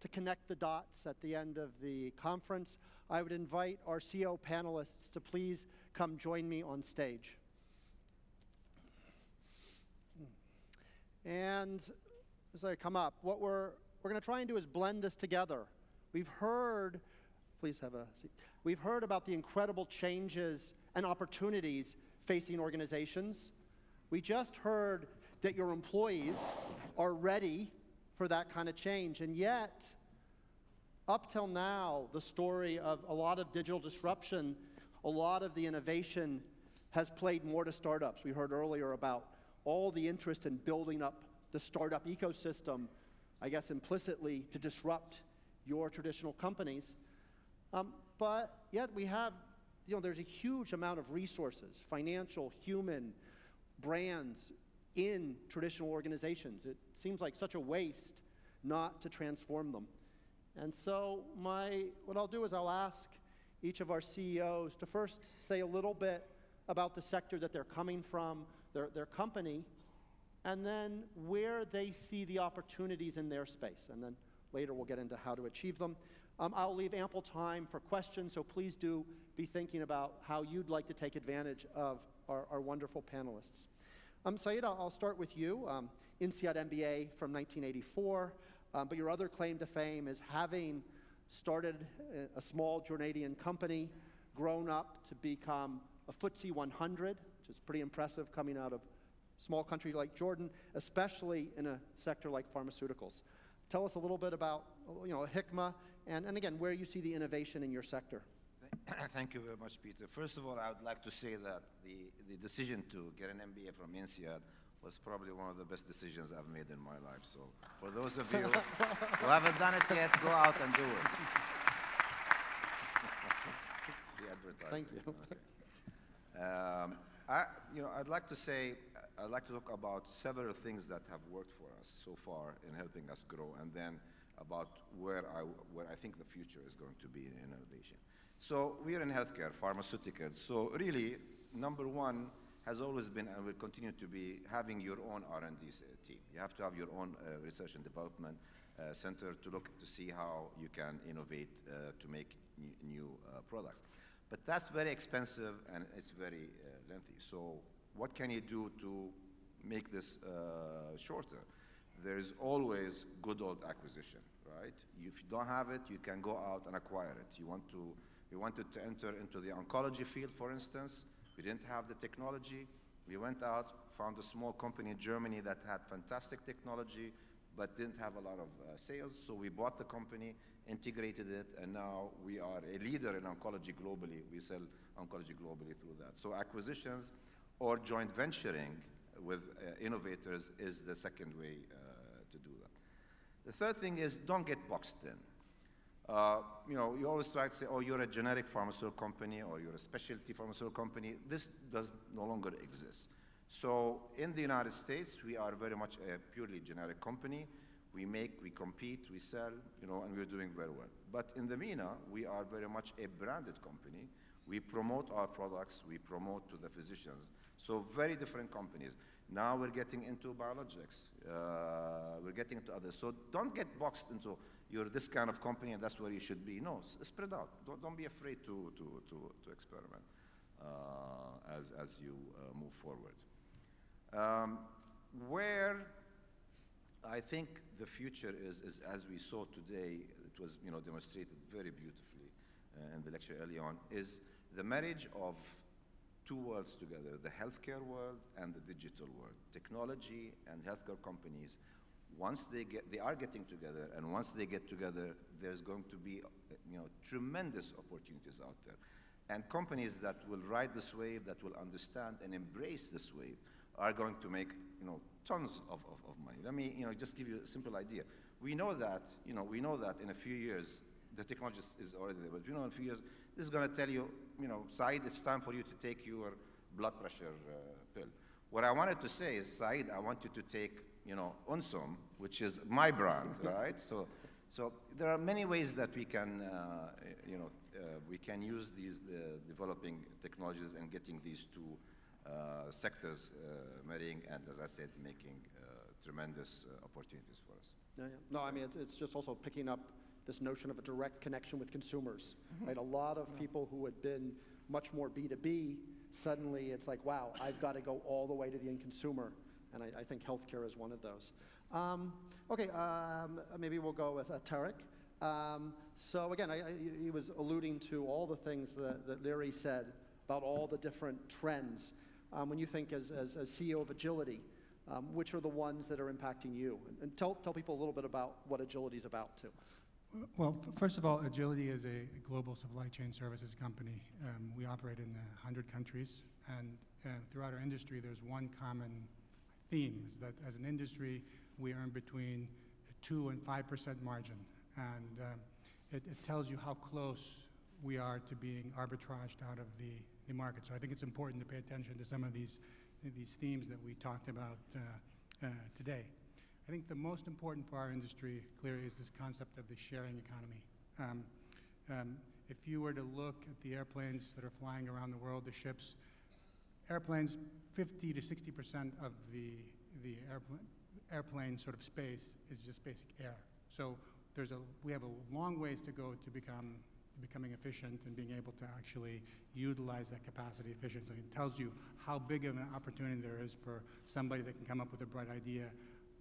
to connect the dots at the end of the conference, I would invite our CEO panelists to please come join me on stage. And as I come up, what we're, we're going to try and do is blend this together. We've heard, please have a seat. We've heard about the incredible changes and opportunities facing organizations. We just heard that your employees are ready for that kind of change. And yet, up till now, the story of a lot of digital disruption, a lot of the innovation has played more to startups. We heard earlier about all the interest in building up the startup ecosystem, I guess implicitly to disrupt your traditional companies. Um, but yet we have, you know, there's a huge amount of resources, financial, human, brands in traditional organizations. It seems like such a waste not to transform them. And so my, what I'll do is I'll ask each of our CEOs to first say a little bit about the sector that they're coming from, their, their company, and then where they see the opportunities in their space. And then later we'll get into how to achieve them. Um, I'll leave ample time for questions, so please do be thinking about how you'd like to take advantage of our, our wonderful panelists. Um, I'll start with you. Um, INSEAD MBA from 1984, um, but your other claim to fame is having started a, small Jordanian company, grown up to become a FTSE 100, which is pretty impressive coming out of a small country like Jordan, especially in a sector like pharmaceuticals. Tell us a little bit about you know, Hikma and, and again, where you see the innovation in your sector. Thank you very much, Peter. First of all, I would like to say that the, the decision to get an MBA from INSEAD was probably one of the best decisions I've made in my life. So for those of you who haven't done it yet, go out and do it. the Thank you. Okay. Um, I, you know, I'd like to say, I'd like to talk about several things that have worked for us so far in helping us grow, and then about where I, where I think the future is going to be in innovation. So we are in healthcare, pharmaceuticals. So really, number one has always been and will continue to be having your own R&D team. You have to have your own uh, research and development uh, center to look to see how you can innovate uh, to make new uh, products. But that's very expensive and it's very uh, lengthy. So what can you do to make this uh, shorter? There's always good old acquisition, right? If you don't have it, you can go out and acquire it. You want to we wanted to enter into the oncology field, for instance. We didn't have the technology. We went out, found a small company in Germany that had fantastic technology, but didn't have a lot of uh, sales. So we bought the company, integrated it, and now we are a leader in oncology globally. We sell oncology globally through that. So acquisitions or joint venturing with uh, innovators is the second way uh, to do that. The third thing is don't get boxed in. Uh, you know, you always try to say, oh, you're a generic pharmaceutical company or you're a specialty pharmaceutical company. This does no longer exist. So in the United States, we are very much a purely generic company. We make, we compete, we sell, you know, and we're doing very well. But in the MENA, we are very much a branded company. We promote our products, we promote to the physicians. So very different companies. Now we're getting into biologics. Uh, we're getting into others. So don't get boxed into you're this kind of company and that's where you should be. No, spread out. Don't, don't be afraid to, to, to, to experiment uh, as, as you uh, move forward. Um, where I think the future is, is, as we saw today, it was you know, demonstrated very beautifully uh, in the lecture early on, is the marriage of two worlds together, the healthcare world and the digital world. Technology and healthcare companies once they get, they are getting together, and once they get together, there's going to be, you know, tremendous opportunities out there. And companies that will ride this wave, that will understand and embrace this wave, are going to make, you know, tons of, of, of money. Let me, you know, just give you a simple idea. We know that, you know, we know that in a few years, the technology is already there, but you know, in a few years, this is going to tell you, you know, Said, it's time for you to take your blood pressure uh, pill. What I wanted to say is, Said, I want you to take you know, Unsum, which is my brand, right? So, so there are many ways that we can, uh, you know, uh, we can use these uh, developing technologies and getting these two uh, sectors uh, marrying and, as I said, making uh, tremendous opportunities for us. Yeah, yeah. No, I mean, it's, it's just also picking up this notion of a direct connection with consumers. Right? A lot of people who had been much more B2B, suddenly it's like, wow, I've got to go all the way to the end consumer. And I, I think healthcare is one of those. Um, okay, um, maybe we'll go with uh, Tarek. Um, so again, I, I, he was alluding to all the things that, that Larry said about all the different trends. Um, when you think as, as, as CEO of Agility, um, which are the ones that are impacting you? And, and, tell, tell people a little bit about what Agility is about, too. Well, first of all, Agility is a global supply chain services company. Um, we operate in 100 countries, and uh, throughout our industry, there's one common that as an industry, we earn between 2 and 5% margin. And um, it, it, tells you how close we are to being arbitraged out of the, the market. So I think it's important to pay attention to some of these, these themes that we talked about uh, uh, today. I think the most important for our industry, clearly, is this concept of the sharing economy. Um, um, if you were to look at the airplanes that are flying around the world, the ships, airplanes, 50 to 60 percent of the, the airplane, airplane sort of space is just basic air. So there's a, we have a long ways to go to become to becoming efficient and being able to actually utilize that capacity efficiently. It tells you how big of an opportunity there is for somebody that can come up with a bright idea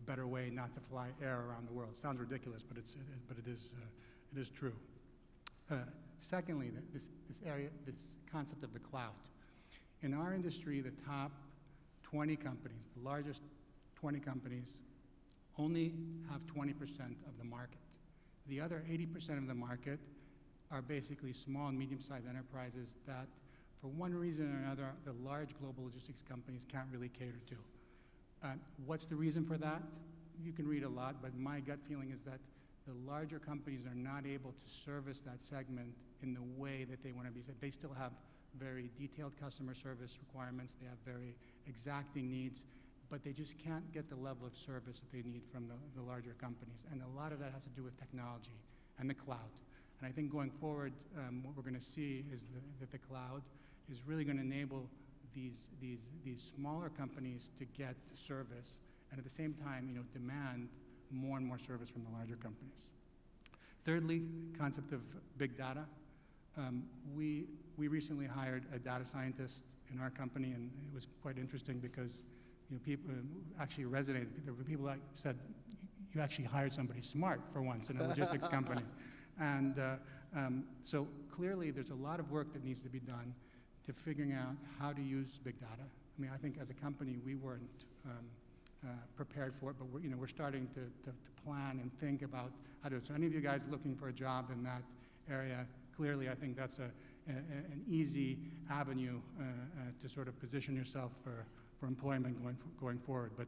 better way not to fly air around the world. It sounds ridiculous, but, it's, it, but it, is, uh, it is true. Uh, secondly, this, this area, this concept of the cloud. In our industry, the top 20 companies, the largest 20 companies, only have 20% of the market. The other 80% of the market are basically small and medium-sized enterprises that, for one reason or another, the large global logistics companies can't really cater to. Uh, what's the reason for that? You can read a lot, but my gut feeling is that the larger companies are not able to service that segment in the way that they want to be. They still have very detailed customer service requirements, they have very exacting needs, but they just can't get the level of service that they need from the, the larger companies. And a lot of that has to do with technology and the cloud. And I think going forward, um, what we're going to see is the, that the cloud is really going to enable these, these, these smaller companies to get service and at the same time, you know, demand more and more service from the larger companies. Thirdly, concept of big data. Um, we, we recently hired a data scientist in our company, and it was quite interesting because you know, people uh, actually resonated. There were people that said, you actually hired somebody smart for once in a logistics company. And uh, um, so clearly there's a lot of work that needs to be done to figuring out how to use big data. I mean, I think as a company, we weren't um, uh, prepared for it, but we're, you know, we're starting to, to, to, plan and think about how to. So any of you guys looking for a job in that area, clearly I think that's a, a an easy avenue uh, uh, to sort of position yourself for, for employment going, going forward. But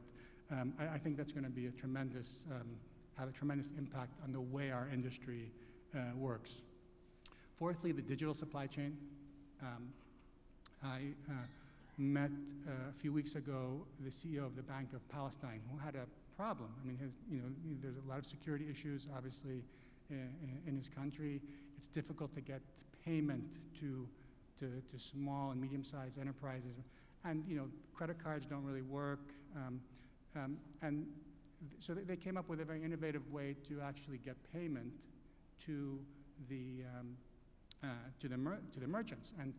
um, I, I, think that's going to be a tremendous, um, have a tremendous impact on the way our industry uh, works. Fourthly, the digital supply chain. Um, I uh, met uh, a few weeks ago the CEO of the Bank of Palestine who had a problem. I mean, his, you know, there's a lot of security issues, obviously, in, in his country. It's difficult to get payment to, to, to small and medium-sized enterprises. And, you know, credit cards don't really work. Um, um, and so they came up with a very innovative way to actually get payment to the, um, uh, to the, to the merchants. And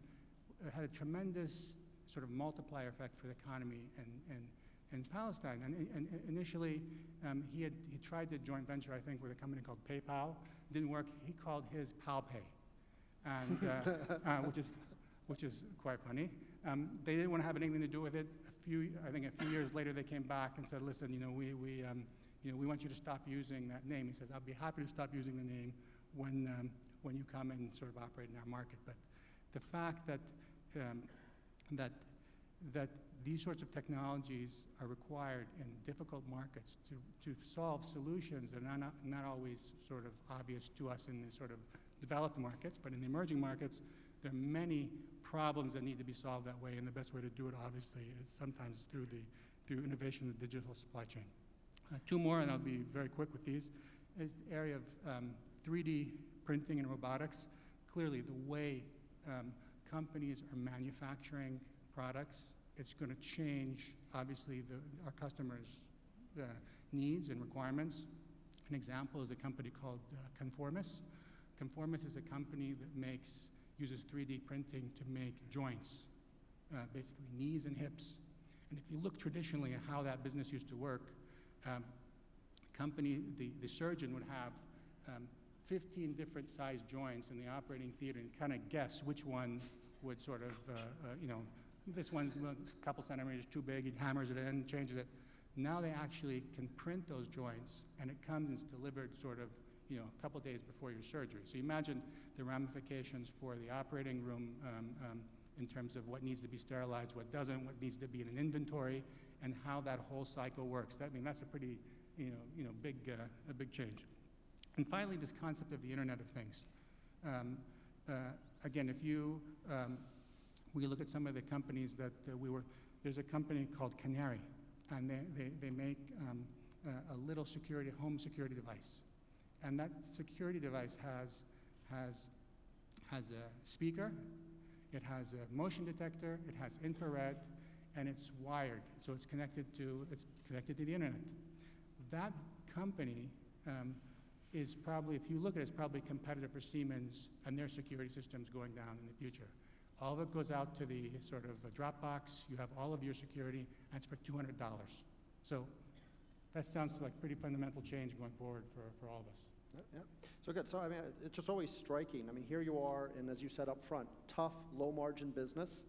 had a tremendous sort of multiplier effect for the economy in, in, in Palestine. And, and initially, um, he had he tried to joint venture, I think, with a company called PayPal. Didn't work. He called his PalPay, and uh, uh, which is which is quite funny. Um, they didn't want to have anything to do with it. A few, I think, a few years later, they came back and said, "Listen, you know, we we um, you know we want you to stop using that name." He says, "I'll be happy to stop using the name when um, when you come and sort of operate in our market." But the fact that um, that, that these sorts of technologies are required in difficult markets to, to solve solutions that are not, not always sort of obvious to us in the sort of developed markets, but in the emerging markets, there are many problems that need to be solved that way, and the best way to do it, obviously, is sometimes through, the, through innovation in the digital supply chain. Uh, two more, and I'll be very quick with these, is the area of um, 3D printing and robotics. Clearly, the way um, companies are manufacturing products, it's going to change, obviously, the, our customers' uh, needs and requirements. An example is a company called uh, Conformis. Conformis is a company that makes uses 3D printing to make joints, uh, basically knees and hips. And if you look traditionally at how that business used to work, um, company, the, the surgeon would have um, 15 different size joints in the operating theater and kind of guess which one would sort of, uh, uh, you know, this one's a couple centimeters too big, he hammers it in, changes it. Now they actually can print those joints and it comes and it's delivered sort of, you know, a couple days before your surgery. So you imagine the ramifications for the operating room um, um, in terms of what needs to be sterilized, what doesn't, what needs to be in an inventory, and how that whole cycle works. That, I mean, that's a pretty, you know, you know, big, uh, a big change. And finally, this concept of the Internet of Things. Um, uh, again, if you, um, we look at some of the companies that uh, we were, there's a company called Canary, and they, they, they make um, a, a little security, home security device. And that security device has, has, has a speaker, it has a motion detector, it has infrared, and it's wired. So it's connected to, it's connected to the internet. That company um, is probably, if you look at it, it's probably a competitor for Siemens and their security systems going down in the future. All of it goes out to the sort of Dropbox. You have all of your security, and it's for $200. So that sounds like pretty fundamental change going forward for, for all of us. Yeah. So good. So I mean, it's just always striking. I mean, here you are, and as you said up front, tough, low-margin business,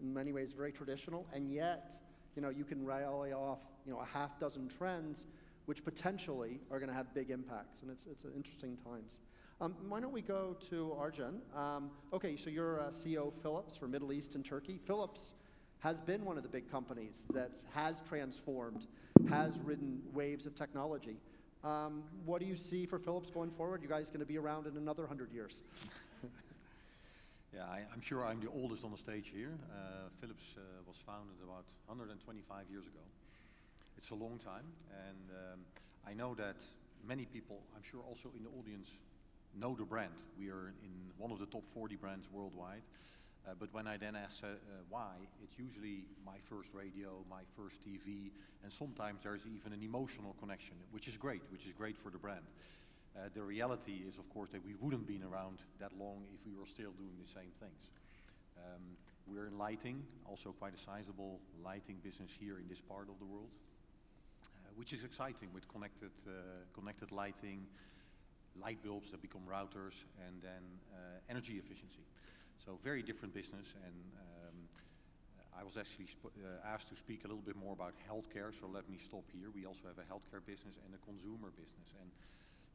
in many ways very traditional, and yet, you know, you can rally off, you know, a half dozen trends which potentially are going to have big impacts, and it's, it's interesting times. Um, why don't we go to Arjen? Um, okay, so you're uh, CEO of Philips for Middle East and Turkey. Philips has been one of the big companies that has transformed, has ridden waves of technology. Um, what do you see for Philips going forward? You guys going to be around in another 100 years? yeah, I, am sure I'm the oldest on the stage here. Uh, Philips uh, was founded about 125 years ago. It's a long time, and um, I know that many people, I'm sure also in the audience, know the brand. We are in one of the top 40 brands worldwide. Uh, but when I then ask uh, uh, why, it's usually my first radio, my first TV, and sometimes there's even an emotional connection, which is great, which is great for the brand. Uh, the reality is, of course, that we wouldn't been around that long if we were still doing the same things. Um, we're in lighting, also quite a sizable lighting business here in this part of the world which is exciting with connected, uh, connected lighting, light bulbs that become routers, and then uh, energy efficiency. So very different business, and um, I was actually uh, asked to speak a little bit more about healthcare, so let me stop here. We also have a healthcare business and a consumer business. And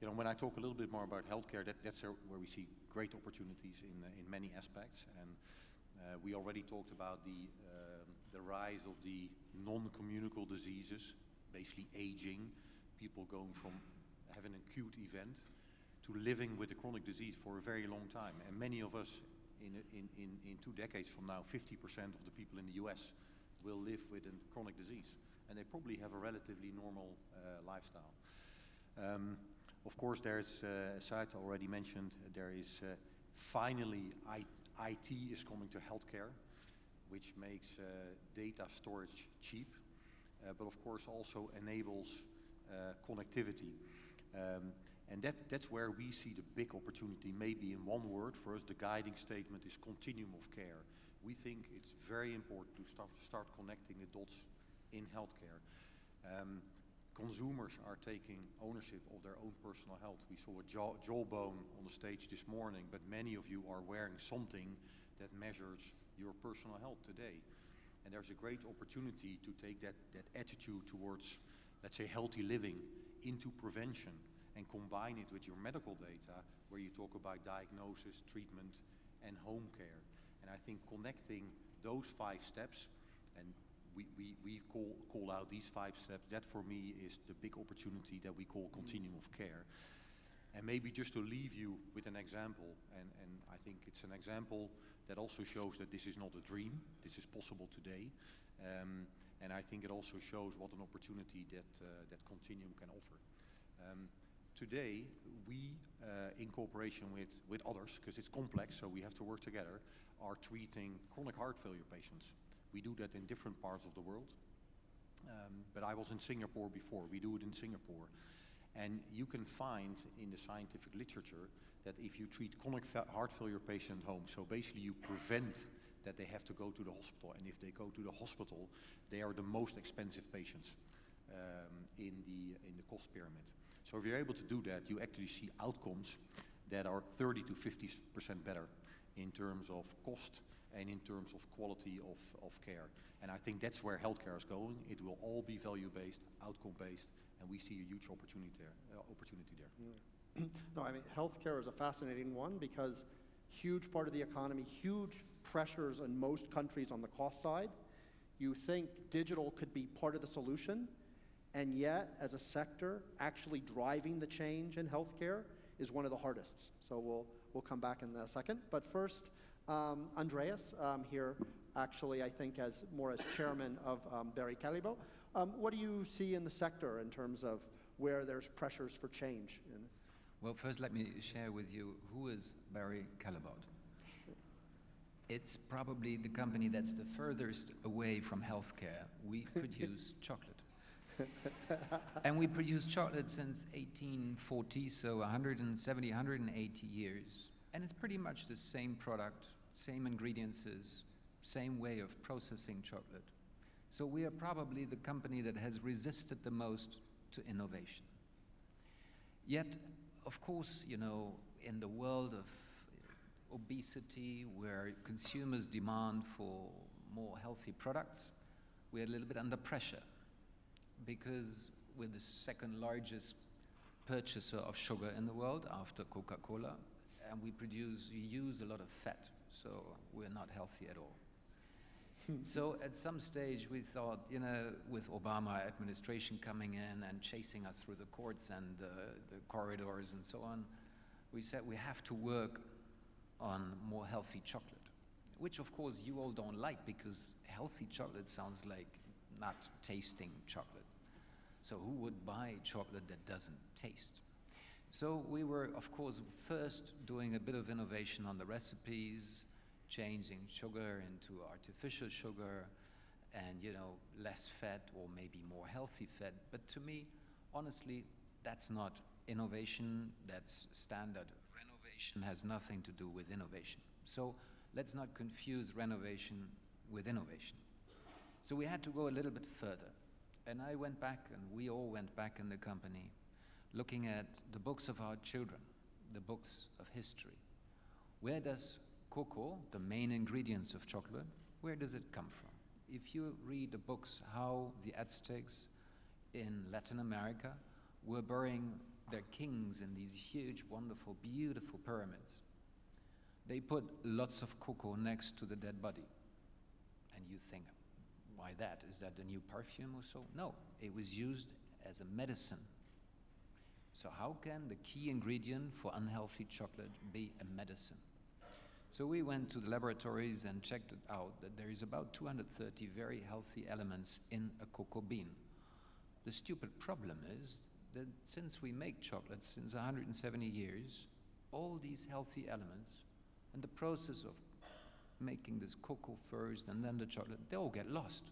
you know, when I talk a little bit more about healthcare, that, that's where we see great opportunities in, uh, in many aspects. And uh, we already talked about the, uh, the rise of the non-communicable diseases, basically aging, people going from having an acute event to living with a chronic disease for a very long time. And many of us, in, in, in, in two decades from now, 50% of the people in the US will live with a chronic disease. And they probably have a relatively normal uh, lifestyle. Um, of course, there's, uh, as already mentioned, there is uh, finally IT is coming to healthcare, which makes uh, data storage cheap uh, but of course also enables uh, connectivity. Um, and that, that's where we see the big opportunity. Maybe in one word, for us, the guiding statement is continuum of care. We think it's very important to start, start connecting the dots in healthcare. Um, consumers are taking ownership of their own personal health. We saw a jaw, jawbone on the stage this morning, but many of you are wearing something that measures your personal health today. And there's a great opportunity to take that, that attitude towards, let's say, healthy living into prevention and combine it with your medical data where you talk about diagnosis, treatment, and home care. And I think connecting those five steps, and we, we, we call, call out these five steps, that for me is the big opportunity that we call continuum of care. And maybe just to leave you with an example, and, and I think it's an example that also shows that this is not a dream, this is possible today. Um, and I think it also shows what an opportunity that, uh, that Continuum can offer. Um, today, we, uh, in cooperation with, with others, because it's complex, so we have to work together, are treating chronic heart failure patients. We do that in different parts of the world. Um, but I was in Singapore before. We do it in Singapore. And you can find in the scientific literature that if you treat chronic heart failure patient home, so basically you prevent that they have to go to the hospital, and if they go to the hospital, they are the most expensive patients um, in, the, in the cost pyramid. So if you're able to do that, you actually see outcomes that are 30 to 50% better in terms of cost and in terms of quality of, of care. And I think that's where healthcare is going. It will all be value-based, outcome-based, and we see a huge opportunity there. Uh, opportunity there. Yeah. no, I mean, healthcare is a fascinating one because huge part of the economy, huge pressures in most countries on the cost side. You think digital could be part of the solution, and yet, as a sector, actually driving the change in healthcare is one of the hardest. So we'll, we'll come back in a second. But first, um, Andreas um, here, actually, I think, as more as chairman of um, Barry Callebaut. Um, what do you see in the sector in terms of where there's pressures for change? well, first, let me share with you who is Barry Callebaut. It's probably the company that's the furthest away from healthcare. We produce chocolate. and we produce chocolate since 1840, so 170, 180 years. And it's pretty much the same product, same ingredients, same way of processing chocolate. So we are probably the company that has resisted the most to innovation. Yet, of course, you know, in the world of obesity, where consumers demand for more healthy products, we're a little bit under pressure because we're the second largest purchaser of sugar in the world after Coca-Cola, and we produce, we use a lot of fat, so we're not healthy at all. so at some stage we thought, you know, with Obama administration coming in and chasing us through the courts and uh, the corridors and so on, we said we have to work on more healthy chocolate, which of course you all don't like because healthy chocolate sounds like not tasting chocolate. So who would buy chocolate that doesn't taste? So we were, of course, first doing a bit of innovation on the recipes, changing sugar into artificial sugar and, you know, less fat or maybe more healthy fat. But to me, honestly, that's not innovation, that's standard. Renovation has nothing to do with innovation. So let's not confuse renovation with innovation. So we had to go a little bit further. And I went back, and we all went back in the company, looking at the books of our children, the books of history. Where does cocoa, the main ingredients of chocolate, where does it come from? If you read the books how the Aztecs in Latin America were burying their kings in these huge, wonderful, beautiful pyramids, they put lots of cocoa next to the dead body. And you think, why that? Is that the new perfume or so? No, it was used as a medicine. So, how can the key ingredient for unhealthy chocolate be a medicine? So, we went to the laboratories and checked it out that there is about 230 very healthy elements in a cocoa bean. The stupid problem is that since we make chocolate since 170 years, all these healthy elements and the process of making this cocoa first and then the chocolate, they all get lost.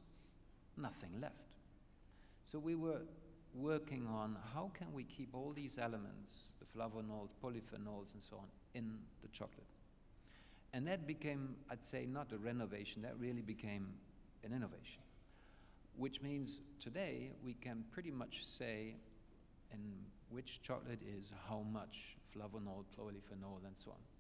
Nothing left. So we were working on how can we keep all these elements, the flavonols, polyphenols, and so on, in the chocolate. And that became, I'd say, not a renovation, that really became an innovation. Which means today we can pretty much say in which chocolate is how much flavonol, polyphenol, and so on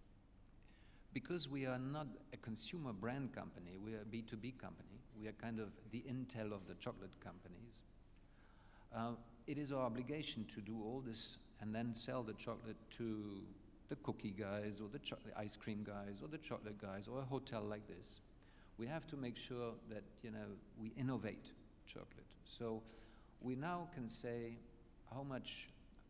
because we are not a consumer brand company, we are a B2B company, we are kind of the Intel of the chocolate companies, uh, it is our obligation to do all this and then sell the chocolate to the cookie guys or the chocolate ice cream guys or the chocolate guys or a hotel like this. We have to make sure that you know we innovate chocolate. So we now can say how much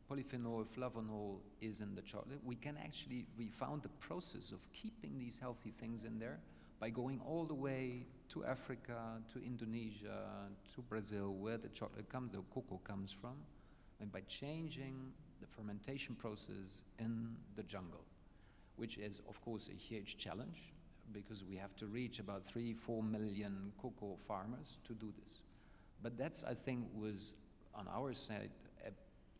polyphenol, flavonol is in the chocolate, we can actually, we found the process of keeping these healthy things in there by going all the way to Africa, to Indonesia, to Brazil, where the chocolate comes, the cocoa comes from, and by changing the fermentation process in the jungle, which is, of course, a huge challenge because we have to reach about three, four million cocoa farmers to do this. But that's, I think, was on our side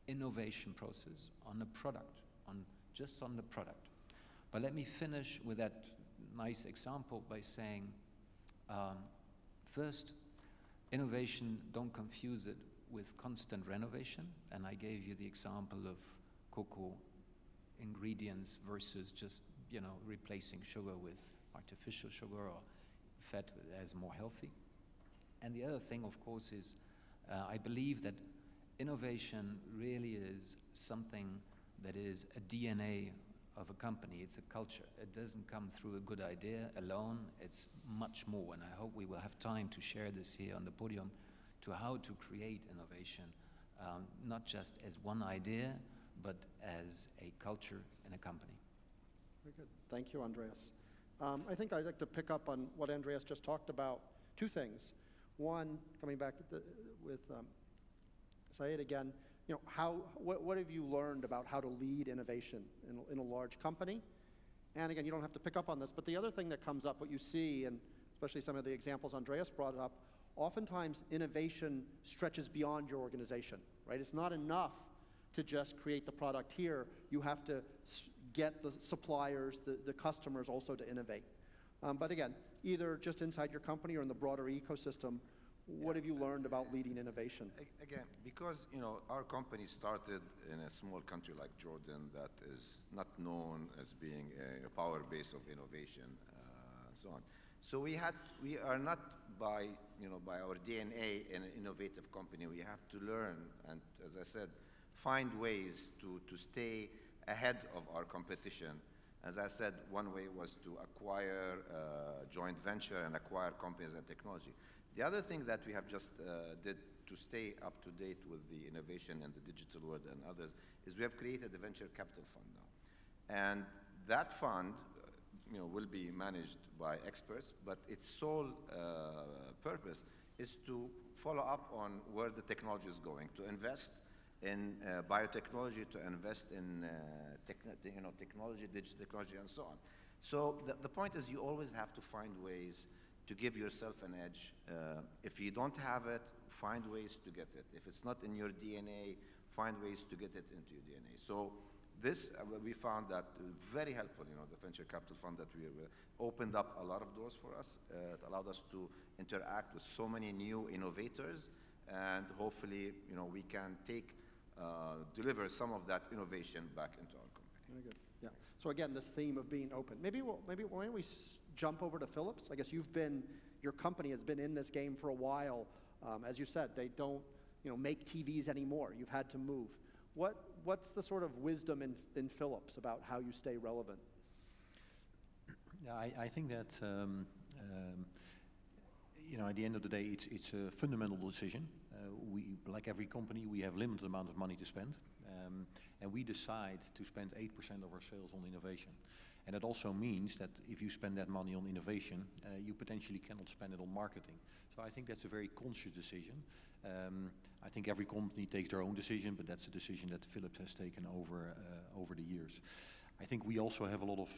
innovation process on the product, on just on the product. But let me finish with that nice example by saying, um, first, innovation, don't confuse it with constant renovation. And I gave you the example of cocoa ingredients versus just, you know, replacing sugar with artificial sugar or fat as more healthy. And the other thing, of course, is uh, I believe that innovation really is something that is a DNA of a company. It's a culture. It doesn't come through a good idea alone. It's much more. And I hope we will have time to share this here on the podium to how to create innovation, um, not just as one idea, but as a culture in a company. Very good. Thank you, Andreas. Um, I think I'd like to pick up on what Andreas just talked about. Two things. One, coming back the, with um, Said again, you know, how, what, what have you learned about how to lead innovation in, in a large company? And again, you don't have to pick up on this, but the other thing that comes up, what you see, and especially some of the examples Andreas brought up, oftentimes innovation stretches beyond your organization, right? It's not enough to just create the product here. You have to get the suppliers, the, the customers also to innovate. Um, but again, either just inside your company or in the broader ecosystem, what have you learned about leading innovation? Again, because you know our company started in a small country like Jordan that is not known as being a, power base of innovation, uh, so on. So we had we are not by you know by our DNA an innovative company. We have to learn and, as I said, find ways to to stay ahead of our competition. As I said, one way was to acquire uh, joint venture and acquire companies and technology. The other thing that we have just uh, did to stay up to date with the innovation and the digital world and others is we have created a venture capital fund now. And that fund uh, you know, will be managed by experts, but its sole uh, purpose is to follow up on where the technology is going, to invest in uh, biotechnology, to invest in uh, you know, technology, digital technology, and so on. So the, the point is you always have to find ways to give yourself an edge. Uh, if you don't have it, find ways to get it. If it's not in your DNA, find ways to get it into your DNA. So this, uh, we found that uh, very helpful, you know, the venture capital fund that we opened up a lot of doors for us. Uh, it allowed us to interact with so many new innovators and hopefully, you know, we can take, uh, deliver some of that innovation back into our company. Very good, yeah. So again, this theme of being open. Maybe we'll, maybe why don't we jump over to Philips? I guess you've been, your company has been in this game for a while. Um, as you said, they don't you know, make TVs anymore. You've had to move. What, what's the sort of wisdom in, in Philips about how you stay relevant? Yeah, I, I think that um, um, you know, at the end of the day, it's, it's a fundamental decision. Uh, we, like every company, we have limited amount of money to spend, um, and we decide to spend 8% of our sales on innovation. And it also means that if you spend that money on innovation, uh, you potentially cannot spend it on marketing. So I think that's a very conscious decision. Um, I think every company takes their own decision, but that's a decision that Philips has taken over uh, over the years. I think we also have a lot of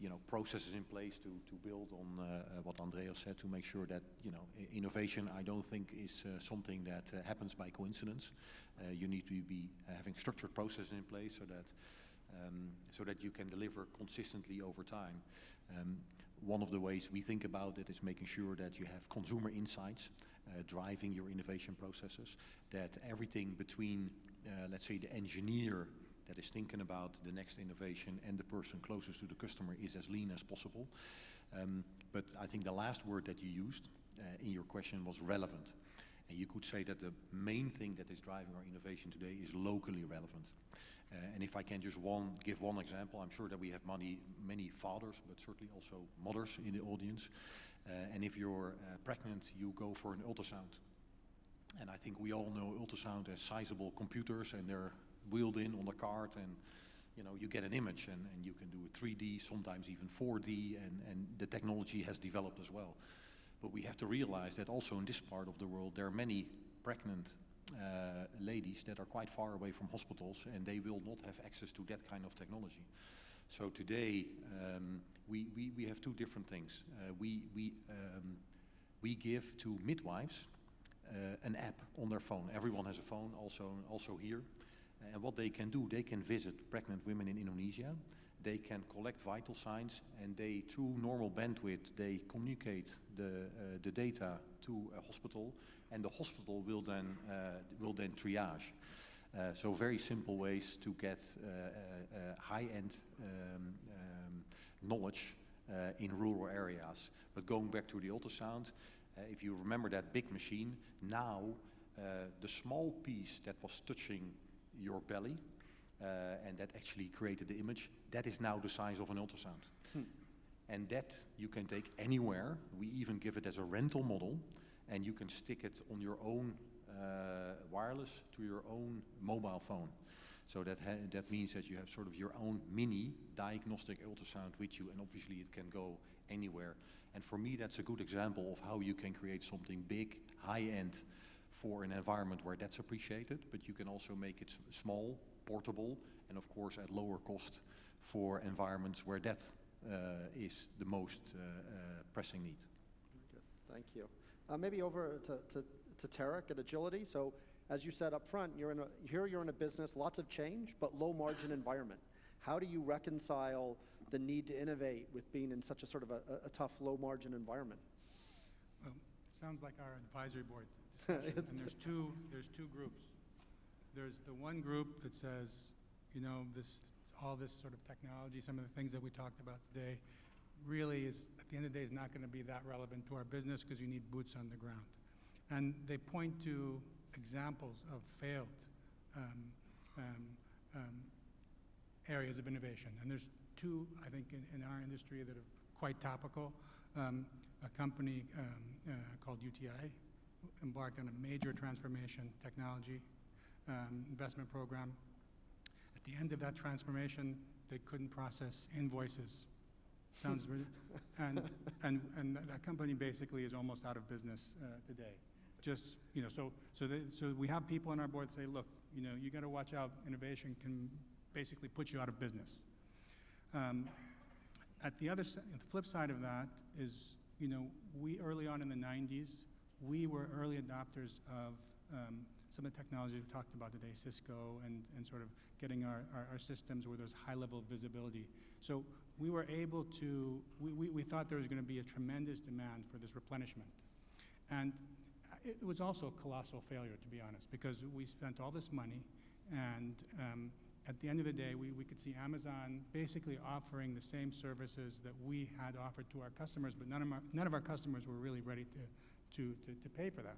you know, processes in place to, to build on uh, uh what Andreas said to make sure that you know, innovation I don't think is uh, something that uh, happens by coincidence. Uh, you need to be having structured processes in place so that um, so that you can deliver consistently over time. Um, one of the ways we think about it is making sure that you have consumer insights uh, driving your innovation processes, that everything between, uh, let's say, the engineer that is thinking about the next innovation and the person closest to the customer is as lean as possible. Um, but I think the last word that you used uh, in your question was relevant. And you could say that the main thing that is driving our innovation today is locally relevant. Uh, and if I can just one, give one example, I'm sure that we have many, many fathers, but certainly also mothers in the audience. Uh, and if you're uh, pregnant, you go for an ultrasound. And I think we all know ultrasound as sizable computers, and they're wheeled in on a cart, and you know you get an image, and, and you can do it 3D, sometimes even 4D, and, and the technology has developed as well. But we have to realize that also in this part of the world, there are many pregnant uh, ladies that are quite far away from hospitals and they will not have access to that kind of technology. So today um, we, we, we have two different things. Uh, we, we, um, we give to midwives uh, an app on their phone. Everyone has a phone, also, also here. And what they can do, they can visit pregnant women in Indonesia. They can collect vital signs, and they, through normal bandwidth, they communicate the, uh, the data to a hospital, and the hospital will then, uh, will then triage. Uh, so very simple ways to get uh, uh, uh, high-end um, um, knowledge in rural areas. But going back to the ultrasound, if you remember that big machine, now the small piece that was touching your belly and that actually created the image, that is now the size of an ultrasound. Hmm. And that you can take anywhere. We even give it as a rental model, and you can stick it on your own uh, wireless to your own mobile phone. So that, ha- that means that you have sort of your own mini diagnostic ultrasound with you, and obviously it can go anywhere. And for me, that's a good example of how you can create something big, high end, for an environment where that's appreciated, but you can also make it s- small, portable, and of course at lower cost for environments where that uh, is the most uh, uh, pressing need. Good, Thank you. Uh, Maybe over to, to, to Tarek at Agility. So as you said up front, you're in a, here you're in a business, lots of change, but low margin environment. How do you reconcile the need to innovate with being in such a sort of a, a- a tough, low margin environment? Well, it sounds like our advisory board discussion, and there's two, there's two groups. There's the one group that says, you know, this, all this sort of technology, some of the things that we talked about today, really is, at the end of the day, is not gonna be that relevant to our business because you need boots on the ground. And they point to examples of failed um, um, um, areas of innovation. And there's two, I think, in, in our industry that are quite topical. Um, a company um, uh, called UTI embarked on a major transformation technology um, investment program. At the end of that transformation, they couldn't process invoices. Sounds really, and, and, and that- that company basically is almost out of business uh, today. Just, you know, so, so, they, so we have people on our board say, look, you know, you got to watch out. Innovation can basically put you out of business. Um, at the other, the flip side of that is, you know, we early on in the 90s, we were early adopters of um, some of the technology we talked about today, Cisco, and, and sort of getting our, our, our systems where there's high level visibility. So we were able to, we, we, we thought there was going to be a tremendous demand for this replenishment. And it it was also a colossal failure, to be honest, because we spent all this money, and um, at the end of the day, we, we could see Amazon basically offering the same services that we had offered to our customers, but none of our, none of our customers were really ready to, to, to, to pay for that.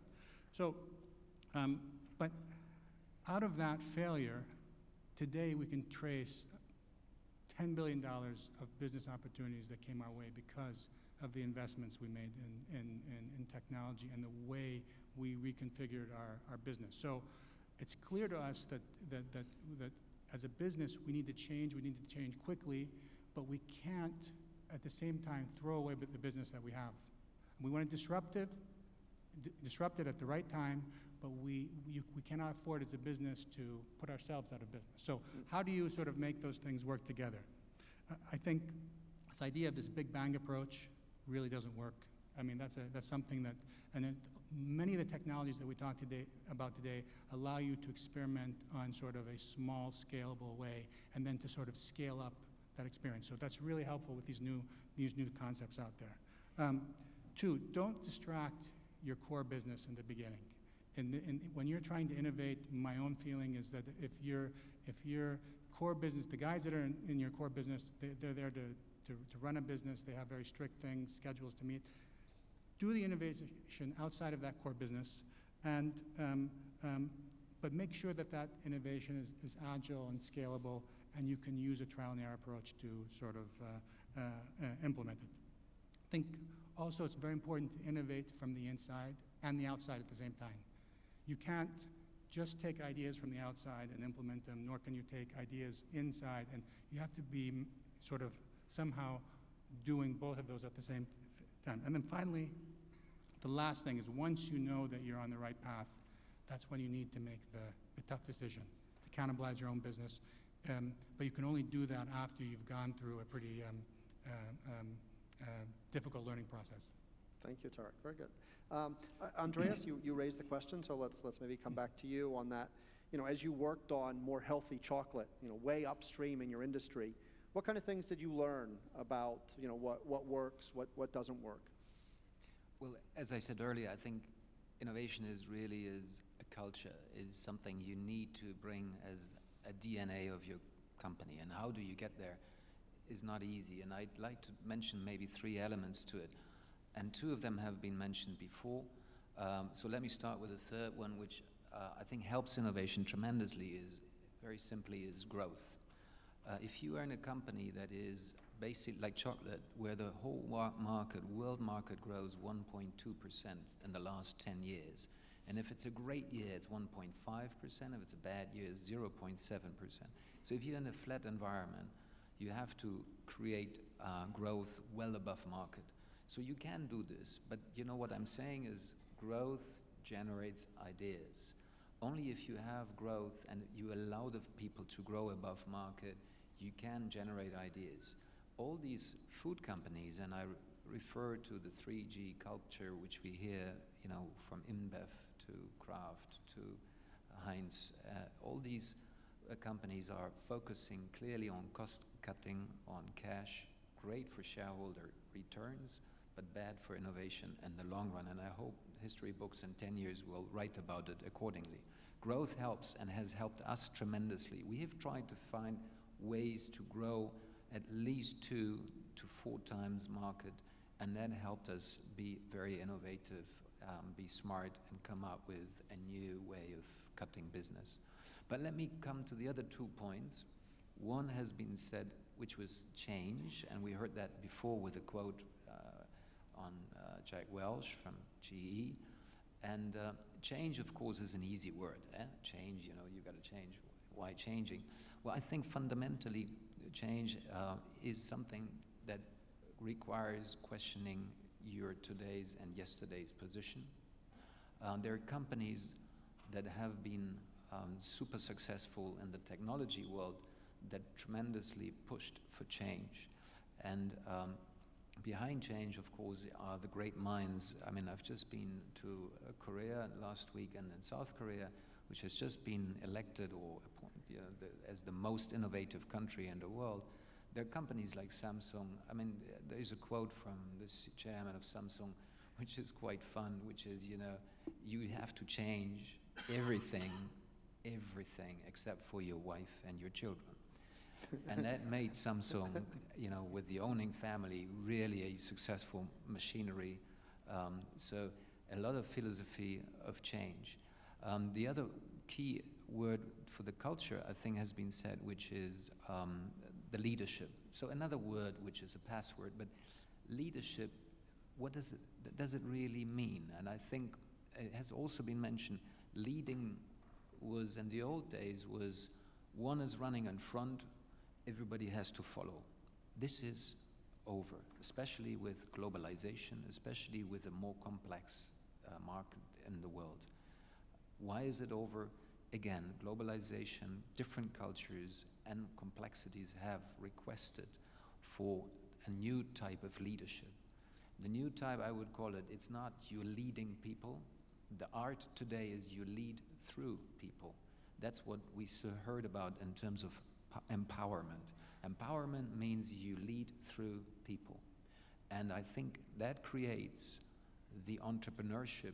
So, um, but out of that failure, today we can trace $10 billion of business opportunities that came our way because of the investments we made in, in, in, in technology and the way we reconfigured our, our business. So it's clear to us that, that, that, that as a business, we need to change, we need to change quickly, but we can't at the same time throw away the business that we have. We want it disruptive, d- disrupt it at the right time, but we, you, we cannot afford as a business to put ourselves out of business. So how do you sort of make those things work together? I- think this idea of this big bang approach really doesn't work. I mean, that's, a, that's something that, and it, many of the technologies that we talked today, about today allow you to experiment on sort of a small, scalable way, and then to sort of scale up that experience. So that's really helpful with these new, these new concepts out there. Um, two, don't distract your core business in the beginning. And, and when you're trying to innovate, my own feeling is that if you're, if your core business, the guys that are in, in your core business, they, they're there to, to, to run a business, they have very strict things, schedules to meet. Do the innovation outside of that core business, and, um, um, but make sure that that innovation is, is agile and scalable, and you can use a trial and error approach to sort of uh, uh, uh, implement it. I think also it's very important to innovate from the inside and the outside at the same time. You can't just take ideas from the outside and implement them, nor can you take ideas inside, and you have to be sort of somehow doing both of those at the same time. And then finally, the last thing is once you know that you're on the right path, that's when you need to make the, the tough decision to cannibalize your own business. Um, but you can only do that after you've gone through a pretty um, uh, um, uh, difficult learning process. Thank you, Tarek. Very good. Um, Andreas, you, you raised the question, so let's, let's maybe come back to you on that. you know, as you worked on more healthy chocolate, you know, way upstream in your industry, what kind of things did you learn about, you know, what, what works, what, what doesn't work? Well, as I said earlier, I think innovation is really is a culture, is something you need to bring as a DNA of your company. And how do you get there is not easy. And I'd like to mention maybe three elements to it. And two of them have been mentioned before. Um, so let me start with the third one, which uh, I think helps innovation tremendously is very simply is growth. Uh, if you are in a company that is basically like chocolate, where the whole market, world market grows 1.2% in the last 10 years, and if it's a great year, it's 1.5%, if it's a bad year, it's 0.7%. So if you're in a flat environment, you have to create uh, growth well above market. So you can do this, but you know what I'm saying is growth generates ideas. Only if you have growth and you allow the people to grow above market, you can generate ideas. All these food companies, and I refer to the 3G culture, which we hear, you know, from InBev to Kraft to Heinz, uh, all these uh, companies are focusing clearly on cost cutting, on cash, great for shareholder returns, but bad for innovation in the long run. And I hope history books in 10 years will write about it accordingly. Growth helps and has helped us tremendously. We have tried to find ways to grow at least two to four times market, and that helped us be very innovative, um, be smart, and come up with a new way of cutting business. But let me come to the other two points. One has been said, which was change, and we heard that before with a quote on uh, Jack Welch from GE. And uh, change, of course, is an easy word. Eh? Change, you know, you've got to change. Why changing? Well, I think fundamentally, change uh, is something that requires questioning your today's and yesterday's position. Um, there are companies that have been um, super successful in the technology world that tremendously pushed for change. And um, behind change, of course, are the great minds. I mean, I've just been to uh, Korea last week and in South Korea, which has just been elected or appointed you know, the, as the most innovative country in the world. There are companies like Samsung. I mean, there's a quote from the chairman of Samsung, which is quite fun, which is, you know, you have to change everything, everything except for your wife and your children and that made Samsung, you know, with the owning family, really a successful machinery. Um, so a lot of philosophy of change. Um, the other key word for the culture, I think, has been said, which is um, the leadership. So another word, which is a password, but leadership, what does it, does it really mean? And I think it has also been mentioned, leading was, in the old days, was one is running in front, everybody has to follow. This is over, especially with globalization, especially with a more complex uh, market in the world. Why is it over? Again, globalization, different cultures and complexities have requested for a new type of leadership. The new type, I would call it, it's not you leading people. The art today is you lead through people. That's what we heard about in terms of empowerment. Empowerment means you lead through people. And I think that creates the entrepreneurship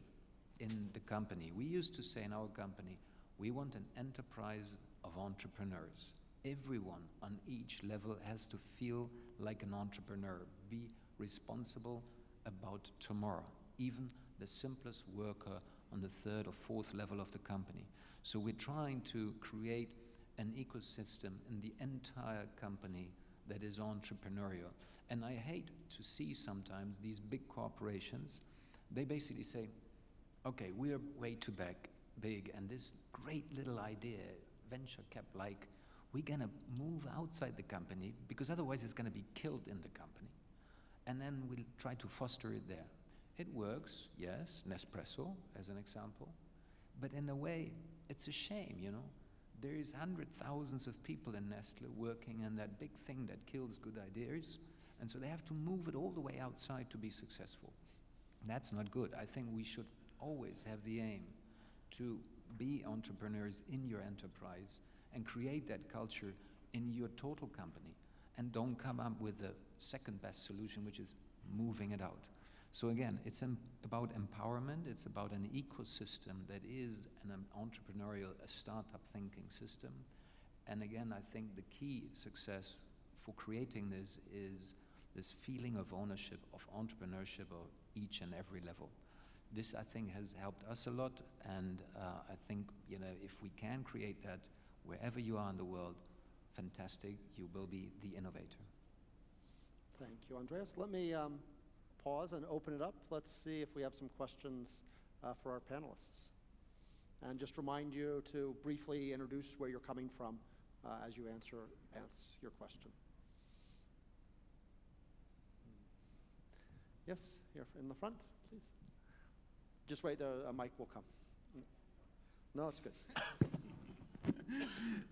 in the company. We used to say in our company, we want an enterprise of entrepreneurs. Everyone on each level has to feel like an entrepreneur, be responsible about tomorrow, even the simplest worker on the third or fourth level of the company. So we're trying to create an ecosystem in the entire company that is entrepreneurial. And I hate to see sometimes these big corporations, they basically say, okay, we're way too big, big and this great little idea, venture cap like, we're going to move outside the company because otherwise it's going to be killed in the company. And then we'll try to foster it there. It works, yes, Nespresso as an example. But in a way, it's a shame, you know there is hundred thousands of people in Nestle working on that big thing that kills good ideas, and so they have to move it all the way outside to be successful. That's not good. I think we should always have the aim to be entrepreneurs in your enterprise and create that culture in your total company. And don't come up with the second best solution, which is moving it out. So again, it's about empowerment. It's about an ecosystem that is an entrepreneurial, a startup thinking system. And again, I think the key success for creating this is this feeling of ownership, of entrepreneurship of each and every level. This, I think, has helped us a lot, and uh, I think, you know, if we can create that wherever you are in the world, fantastic, you will be the innovator. Thank you, Andreas. Let me um, pause and open it up. Let's see if we have some questions uh, for our panelists. And just remind you to briefly introduce where you're coming from uh, as you answer, answer your question. Yes, here in the front, please. Just wait, there, a mic will come. No, it's good.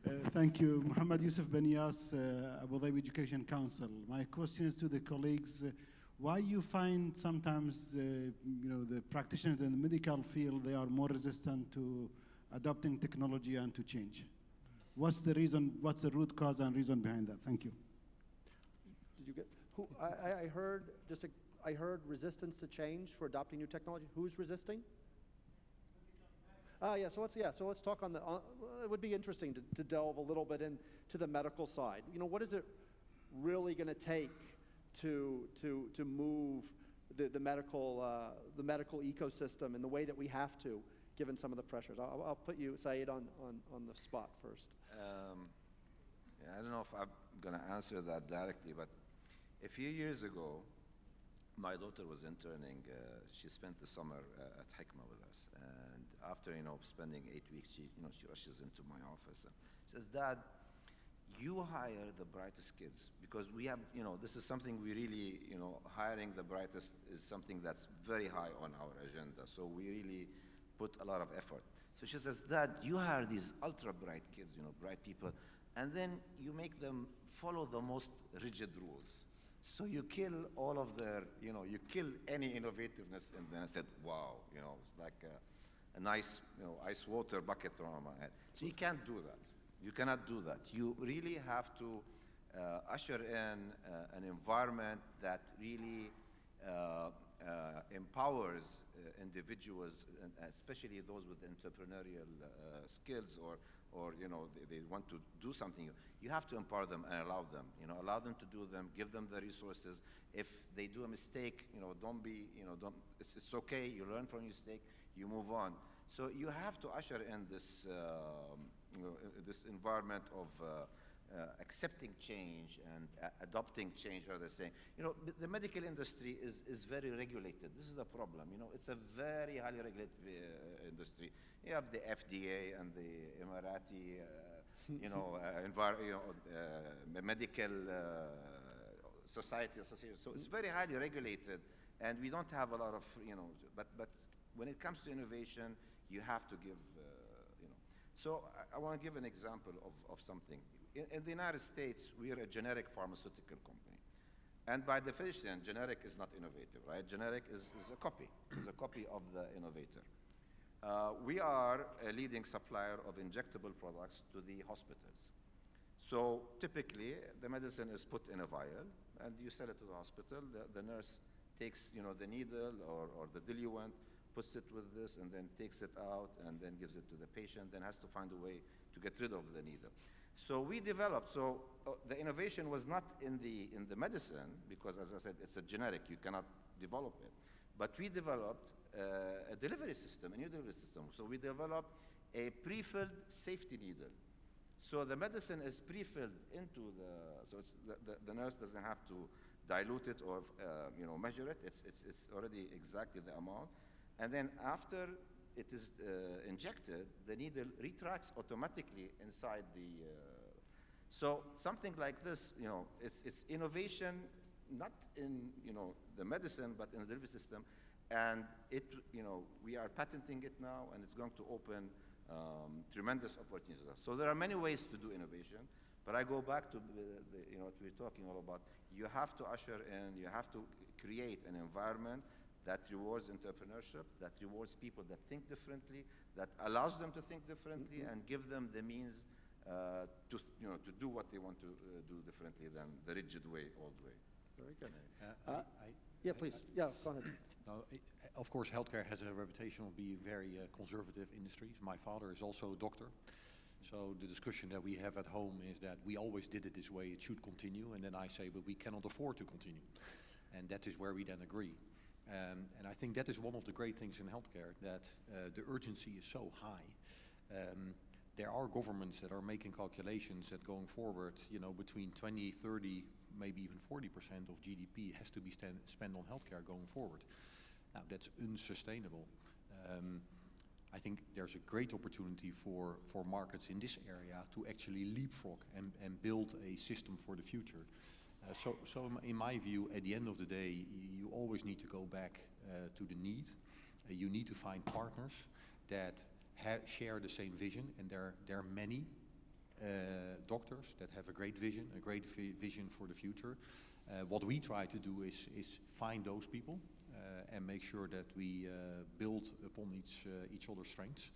Uh, Thank you. Muhammad Yusuf Banias, uh, Abu Dhabi Education Council. My question is to the colleagues. Uh, Why you find sometimes, uh, you know, the practitioners in the medical field, they are more resistant to adopting technology and to change? What's the reason, what's the root cause and reason behind that? Thank you. Did you get, who, I, I- heard, just a, I heard resistance to change for adopting new technology. Who's resisting? Ah, yeah, so let's, yeah, so let's talk on the, uh, it would be interesting to, to delve a little bit into the medical side. You know, what is it really going to take to, to, to move the, the medical, uh, the medical ecosystem in the way that we have to, given some of the pressures? I'll, I'll put you, Said, on, on, on the spot first. Um, yeah, I don't know if I'm going to answer that directly, but a few years ago, my daughter was interning. Uh, she spent the summer uh, at Hikma with us, and after you know spending eight weeks, she you know she rushes into my office and says, "Dad, you hire the brightest kids because we have you know this is something we really you know hiring the brightest is something that's very high on our agenda. So we really put a lot of effort." So she says, "Dad, you hire these ultra bright kids, you know, bright people, and then you make them follow the most rigid rules." So you kill all of their, you know, you kill any innovativeness. And then I said, wow, you know, it's like a, a nice, you know, ice water bucket thrown on my head. So you can't do that. You cannot do that. You really have to uh, usher in uh, an environment that really uh, uh, empowers uh, individuals, especially those with entrepreneurial uh, skills or, or you know, they, they want to do something. You have to empower them and allow them, you know, allow them to do them, give them the resources. If they do a mistake, you know, don't be, you know, don't, it's, it's okay, you learn from your mistake, you move on. So you have to usher in this, um, this environment of uh, uh, accepting change and uh, adopting change, are they saying? You know, the medical industry is, is very regulated. This is a problem. You know, it's a very highly regulated uh, industry. You have the FDA and the Emirati, uh, you know, uh, envir- you know uh, medical uh, society association. So it's very highly regulated, and we don't have a lot of, you know, but, but when it comes to innovation, you have to give, uh. So I, I want to give an example of, of something. In, in the United States, we are a generic pharmaceutical company. And by definition, generic is not innovative, right? Generic is, is a copy, is a copy of the innovator. Uh, we are a leading supplier of injectable products to the hospitals. So typically, the medicine is put in a vial, and you sell it to the hospital. The, the nurse takes, you know, the needle or, or the diluent, puts it with this, and then takes it out, and then gives it to the patient. Then has to find a way to get rid of the needle. So we developed. So uh, the innovation was not in the in the medicine because, as I said, it's a generic. You cannot develop it. But we developed uh, a delivery system, a new delivery system. So we developed a pre-filled safety needle. So the medicine is pre-filled into the, so the, the, the nurse doesn't have to dilute it or, uh, you know, measure it. It's, it's, it's already exactly the amount. And then after it is uh, injected, the needle retracts automatically inside the, uh, so something like this, you know, it's, it's innovation, not in, you know, the medicine, but in the delivery system. And it, you know, we are patenting it now, and it's going to open um, tremendous opportunities. So there are many ways to do innovation, but I go back to the, the, you know what we're talking all about. You have to usher in, you have to create an environment that rewards entrepreneurship, that rewards people that think differently, that allows them to think differently, Mm-hmm. and give them the means uh, to, you know, to do what they want to uh, do differently than the rigid way, old way. Very good. Uh, Uh, I- I- Yeah, please. Yeah, go ahead. No, i- of course, healthcare has a reputation of being very uh, conservative industries. My father is also a doctor. So the discussion that we have at home is that we always did it this way, it should continue. And then I say, but we cannot afford to continue. And that is where we then agree. Um, and I think that is one of the great things in healthcare, that uh, the urgency is so high. Um, there are governments that are making calculations that going forward, you know, between 20, 30, maybe even 40% of GDP has to be spent on healthcare going forward. Now, that's unsustainable. Um, I think there's a great opportunity for, for markets in this area to actually leapfrog and, and build a system for the future. Uh, so, so in my- view, at the end of the day, you always need to go back uh, to the need. Uh, you need to find partners that ha- share the same vision, and there, there are many uh, doctors that have a great vision, a great vi- vision for the future. Uh, what we try to do is, is find those people uh, and make sure that we build upon each, each other's strengths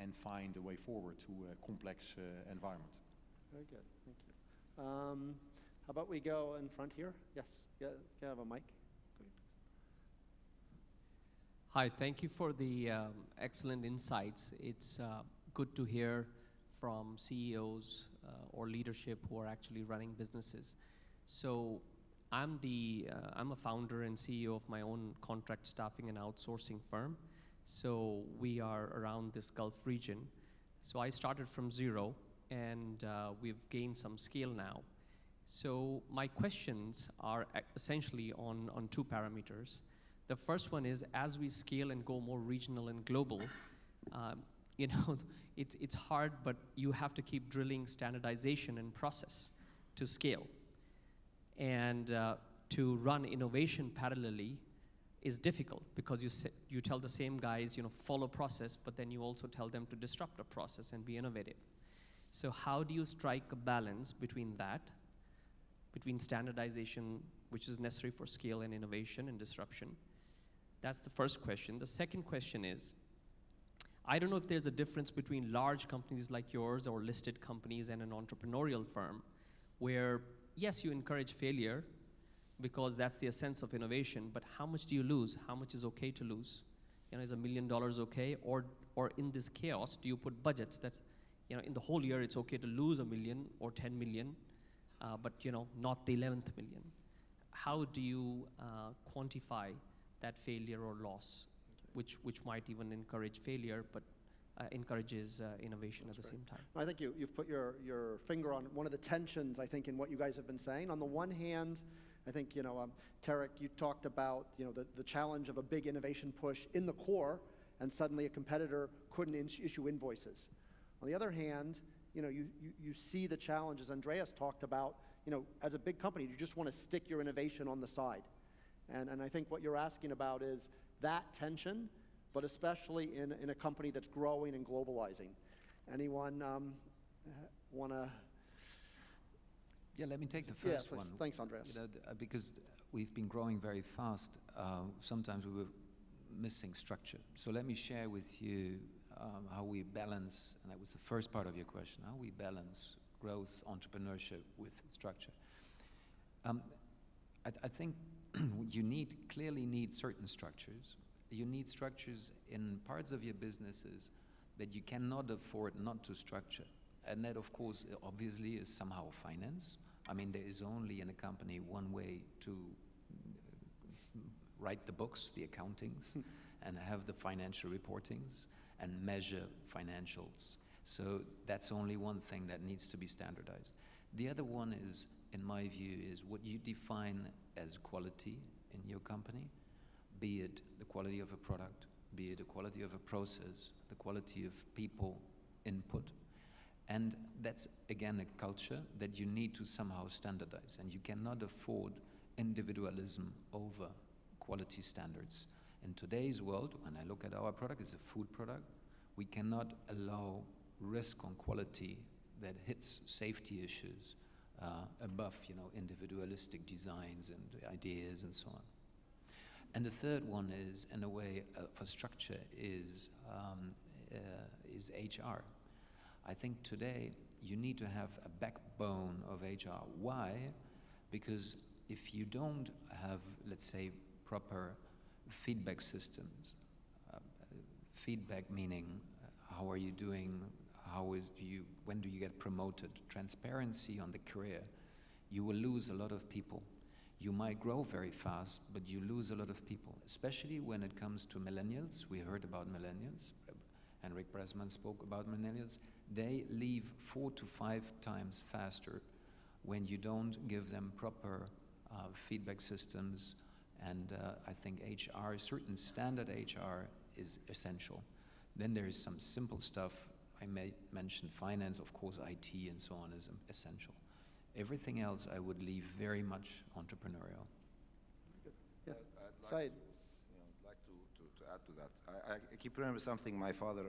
and find a way forward to a complex environment. Very good. Thank you. Um, how about we go in front here? Yes. Yeah, you have a mic. Hi, thank you for the um, excellent insights. It's uh, good to hear from CEOs uh, or leadership who are actually running businesses. So, I'm the uh, I'm a founder and CEO of my own contract staffing and outsourcing firm. So we are around this Gulf region. So I started from zero, and uh, we've gained some scale now. So my questions are essentially on, on two parameters. The first one is as we scale and go more regional and global, um, you know, it's, it's hard, but you have to keep drilling standardization and process to scale. And uh, to run innovation parallelly is difficult because you, you tell the same guys, you know, follow process, but then you also tell them to disrupt a process and be innovative. So how do you strike a balance between that, between standardization, which is necessary for scale and innovation and disruption? That's the first question. The second question is, I don't know if there's a difference between large companies like yours or listed companies and an entrepreneurial firm where, yes, you encourage failure because that's the essence of innovation, but how much do you lose? How much is okay to lose? You know, is a million dollars okay? Or, or in this chaos, do you put budgets that, you know, in the whole year it's okay to lose a million or 10 million, uh, but, you know, not the 11th million? How do you uh, quantify that failure or loss, which, which might even encourage failure, but uh, encourages uh, innovation at the same time? I think you, you've put your, your finger on one of the tensions, I think, in what you guys have been saying. On the one hand, I think, you know, um, Tarek, you talked about, you know, the, the challenge of a big innovation push in the core, and suddenly a competitor couldn't in- issue invoices. On the other hand, you know, you, you, you see the challenges Andreas talked about, you know, as a big company, you just want to stick your innovation on the side. And, and I think what you're asking about is that tension, but especially in, in a company that's growing and globalizing. Anyone um, want to? Yeah, let me take the Yeah, first please. one. Thanks, Andreas. You know, uh, because we've been growing very fast, uh, sometimes we were missing structure. So let me share with you um, how we balance, and that was the first part of your question, how we balance growth, entrepreneurship with structure. Um, I, I think you need clearly need certain structures. You need structures in parts of your businesses that you cannot afford not to structure. And that, of course, obviously is somehow finance. I mean, there is only in a company one way to uh, write the books, the accountings, and have the financial reportings and measure financials. So that's only one thing that needs to be standardized. The other one is, in my view, is what you define as quality in your company, be it the quality of a product, be it the quality of a process, the quality of people input. And that's again a culture that you need to somehow standardize, and you cannot afford individualism over quality standards. In today's world, when I look at our product, it's a food product, we cannot allow risk on quality that hits safety issues uh, above, you know, individualistic designs and ideas and so on. And the third one is, in a way, uh, for structure, is, um, uh, is HR. I think today you need to have a backbone of HR. Why? Because if you don't have, let's say, proper feedback systems, uh, feedback meaning uh, how are you doing, how is do you, when do you get promoted, transparency on the career, you will lose a lot of people. You might grow very fast, but you lose a lot of people, especially when it comes to millennials. We heard about millennials. Henrik Bresman spoke about millennials. They leave four to five times faster when you don't give them proper uh, feedback systems. And uh, I think HR, certain standard HR, is essential. Then there is some simple stuff. I may mention finance, of course, IT, and so on is essential. Everything else I would leave very much entrepreneurial. Yeah. I'd like, Said. you know, I'd like to, to, to add to that. I, I keep remember something my father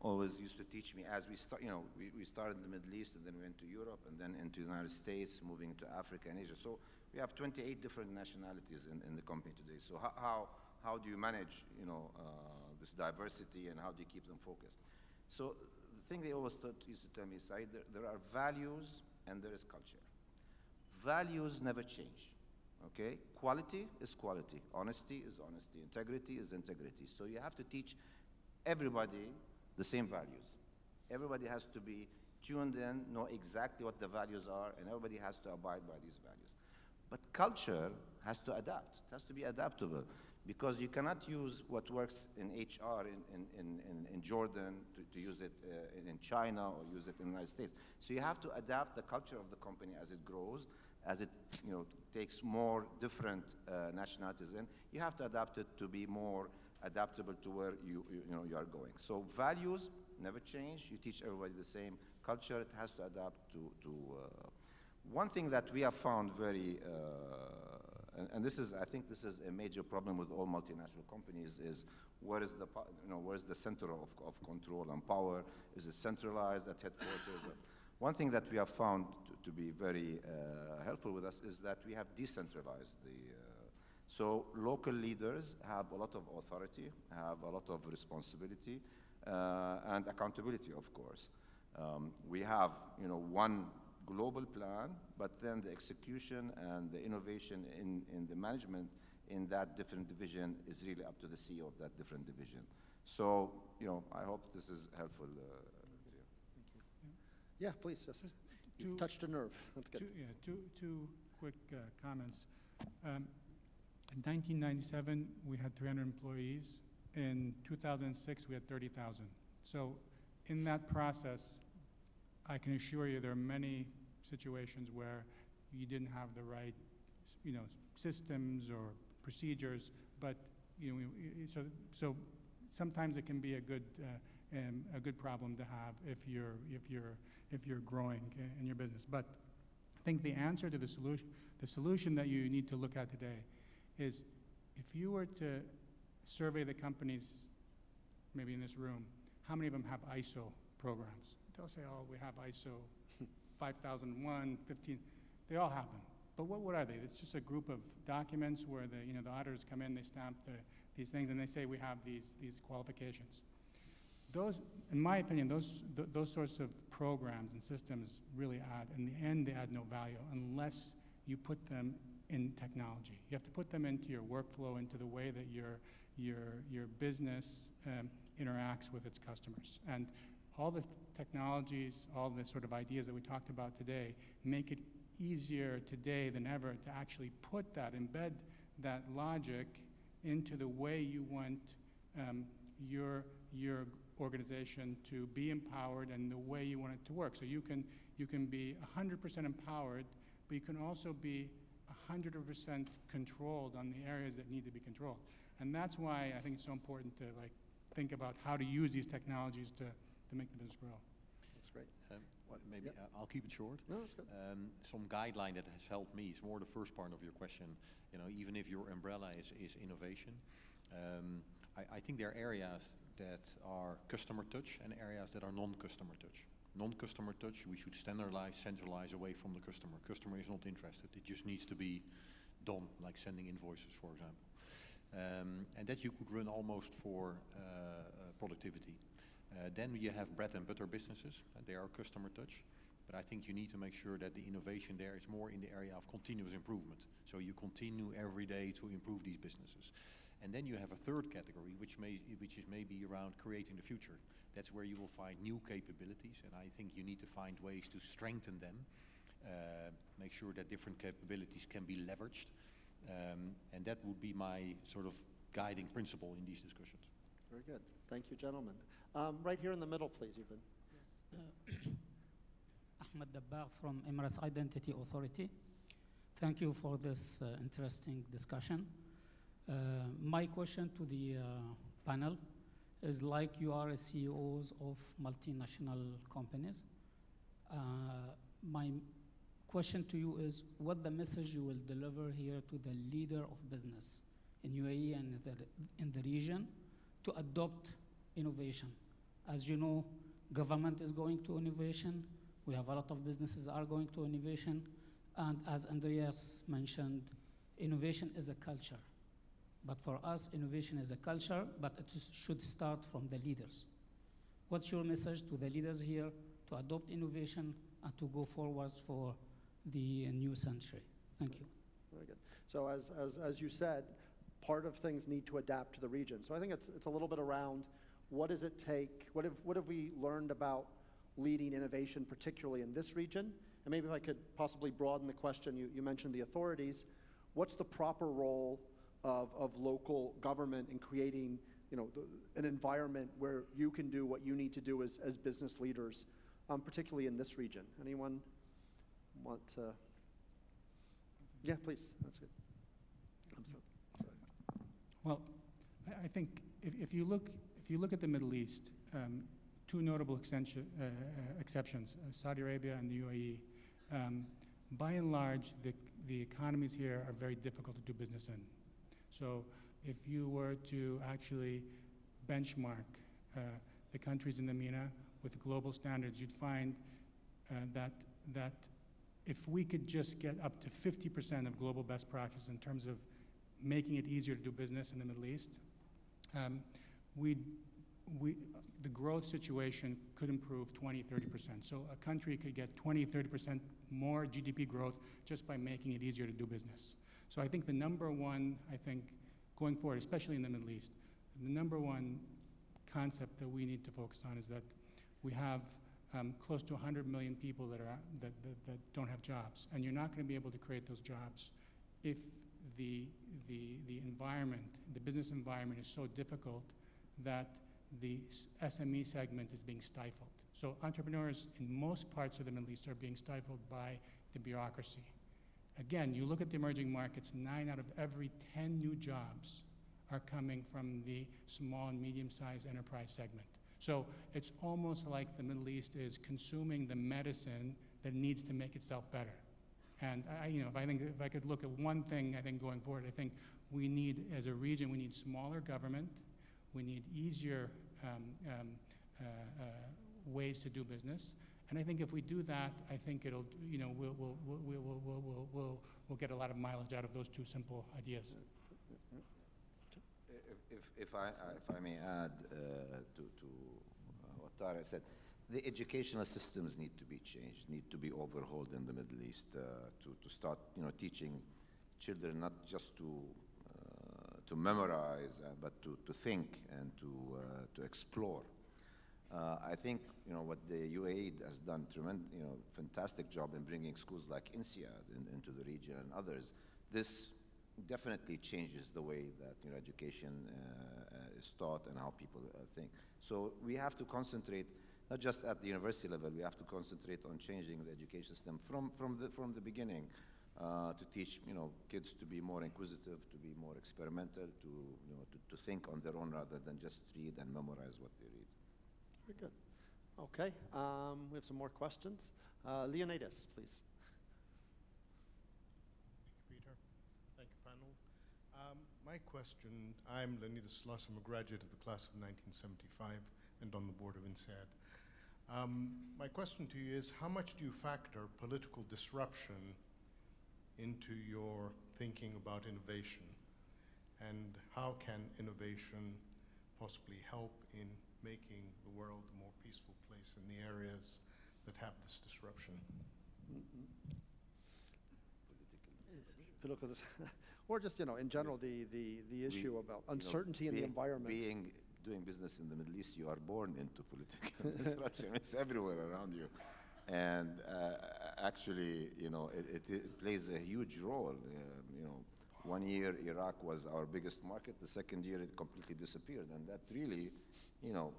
always used to teach me as we start, you know, we, we started in the Middle East and then we went to Europe and then into the United States, moving to Africa and Asia. So we have 28 different nationalities in, in the company today. So how, how, how do you manage, you know, uh, this diversity and how do you keep them focused? So the thing they always taught, used to tell me is there, there are values and there is culture. Values never change. Okay? Quality is quality. Honesty is honesty. Integrity is integrity. So you have to teach everybody the same values. Everybody has to be tuned in, know exactly what the values are, and everybody has to abide by these values. But culture has to adapt. It has to be adaptable because you cannot use what works in HR in, in, in, in Jordan to, to use it uh, in China or use it in the United States. So you have to adapt the culture of the company as it grows, as it you know, takes more different uh, nationalities in. You have to adapt it to be more adaptable to where you, you, you, know, you are going. So values never change. You teach everybody the same culture. It has to adapt to, to uh, one thing that we have found very, uh, and, and, this is, I think this is a major problem with all multinational companies, is where is the, you know, where is the center of, of control and power? Is it centralized at headquarters? One thing that we have found to, to be very uh, helpful with us is that we have decentralized the, uh, so local leaders have a lot of authority, have a lot of responsibility, uh, and accountability, of course. Um, we have, you know, one global plan, but then the execution and the innovation in, in the management in that different division is really up to the CEO of that different division. So, you know, I hope this is helpful uh, to you. Yeah, please. Just, you touched a nerve. That's good. Two, yeah, two, two quick uh, comments. Um, in 1997, we had 300 employees. In 2006, we had 30,000. So in that process, I can assure you there are many situations where you didn't have the right, you know, systems or procedures, but you know, so so sometimes it can be a good uh, um, a good problem to have if you're if you're if you're growing in your business. But I think the answer to the solution the solution that you need to look at today is if you were to survey the companies, maybe in this room, how many of them have ISO programs? They'll say, oh, we have ISO 5001, 15, they all have them. But what, what are they? It's just a group of documents where the, you know, the auditors come in, they stamp the, these things, and they say we have these, these qualifications. Those, in my opinion, those, th those sorts of programs and systems really add, in the end, they add no value unless you put them in technology. You have to put them into your workflow, into the way that your, your, your business um, interacts with its customers. And all the technologies, all the sort of ideas that we talked about today make it easier today than ever to actually put that, embed that logic into the way you want um, your, your organization to be empowered and the way you want it to work. So you can, you can be 100% empowered, but you can also be 100% controlled on the areas that need to be controlled. And that's why I think it's so important to like think about how to use these technologies to, to make the business grow. That's great. Um, What- maybe yep. uh, I'll keep it short. No, that's good. Um, some guideline that has helped me is more the first part of your question. You know, even if your umbrella is, is innovation, um, I, I think there are areas that are customer touch and areas that are non-customer touch. Non-customer touch, we should standardize, centralize away from the customer. Customer is not interested. It just needs to be done, like sending invoices, for example. um, and that you could run almost for uh, uh, productivity. Uh, then you have bread and butter businesses, and they are customer touch. But I think you need to make sure that the innovation there is more in the area of continuous improvement. So you continue every day to improve these businesses. And then you have a third category, which, may, which is maybe around creating the future. That's where you will find new capabilities, and I think you need to find ways to strengthen them, uh, make sure that different capabilities can be leveraged. Um, and that would be my sort of guiding principle in these discussions. Very good. Thank you, gentlemen. Um, right here in the middle, please, Eben. Yes. Uh, Ahmed Dabbagh from Emirates Identity Authority. Thank you for this uh, interesting discussion. Uh, my question to the uh, panel is like you are CEOs of multinational companies. Uh, my question to you is what the message you will deliver here to the leader of business in UAE and the, in the region to adopt innovation. As you know, government is going to innovation. We have a lot of businesses are going to innovation. And as Andreas mentioned, innovation is a culture. But for us, innovation is a culture, but it should start from the leaders. What's your message to the leaders here to adopt innovation and to go forwards for the new century? Thank you. Very good. So as, as, as you said, part of things need to adapt to the region. So I think it's, it's a little bit around what does it take, what have, what have we learned about leading innovation, particularly in this region? And maybe if I could possibly broaden the question, you, you mentioned the authorities. What's the proper role of, of local government in creating you know, the, an environment where you can do what you need to do as, as business leaders, um, particularly in this region? Anyone want to? Yeah, please. That's good. I'm sorry. Well, I, think if, if, you look, if you look at the Middle East, um, two notable uh, uh, exceptions, uh, Saudi Arabia and the UAE. Um, by and large, the, the economies here are very difficult to do business in. So if you were to actually benchmark uh, the countries in the MENA with global standards, you'd find uh, that, that if we could just get up to 50% of global best practice in terms of making it easier to do business in the Middle East, um, we, we, the growth situation could improve 20, 30%. So a country could get 20, 30% more GDP growth just by making it easier to do business. So I think the number one, I think, going forward, especially in the Middle East, the number one concept that we need to focus on is that we have um, close to 100 million people that, are, that, that, that don't have jobs. And you're not going to be able to create those jobs if the, the, the environment, the business environment is so difficult that the SME segment is being stifled. So entrepreneurs in most parts of the Middle East are being stifled by the bureaucracy. Again, you look at the emerging markets, nine out of every 10 new jobs are coming from the small and medium-sized enterprise segment. So it's almost like the Middle East is consuming the medicine that needs to make itself better. And I, you know, if I think if I could look at one thing, I think going forward, I think we need, as a region, we need smaller government, we need easier um, um, uh, uh, ways to do business. And I think if we do that, I think it'll, you know, we'll, we'll, we'll, we'll, we'll, we'll, we'll get a lot of mileage out of those two simple ideas. If, if, I, uh, if I may add uh, to, to what Tarek said, the educational systems need to be changed, need to be overhauled in the Middle East uh, to, to start, you know, teaching children not just to to memorize, uh, but to, to think and to uh, to explore. I think you know what the UAE has done tremendous, you know, fantastic job in bringing schools like INSEAD in, into the region and others. This definitely changes the way that you know, education uh, uh, is taught and how people uh, think. So we have to concentrate, not just at the university level, we have to concentrate on changing the education system from, from, the, from the beginning uh, to teach you know, kids to be more inquisitive, to be more experimental, to, you know, to, to think on their own rather than just read and memorize what they read. Very good. Okay, um, we have some more questions. Uh, Leonidas, please. Thank you, Peter. Thank you, panel. Um, my question, I'm Leonidas Sloss, I'm a graduate of the class of 1975 and on the board of INSEAD. Um, my question to you is, how much do you factor political disruption into your thinking about innovation? and how can innovation possibly help in making the world a more peaceful place in the areas that have this disruption? Political dis- Or just, you know, in general, the, the, the issue We- about you know, uncertainty in the environment. Being, doing business in the Middle East, you are born into political disruption. It's everywhere around you. And uh, actually, you know, it, it, it plays a huge role. Uh, you know, one year Iraq was our biggest market. The second year it completely disappeared, and that really, you know,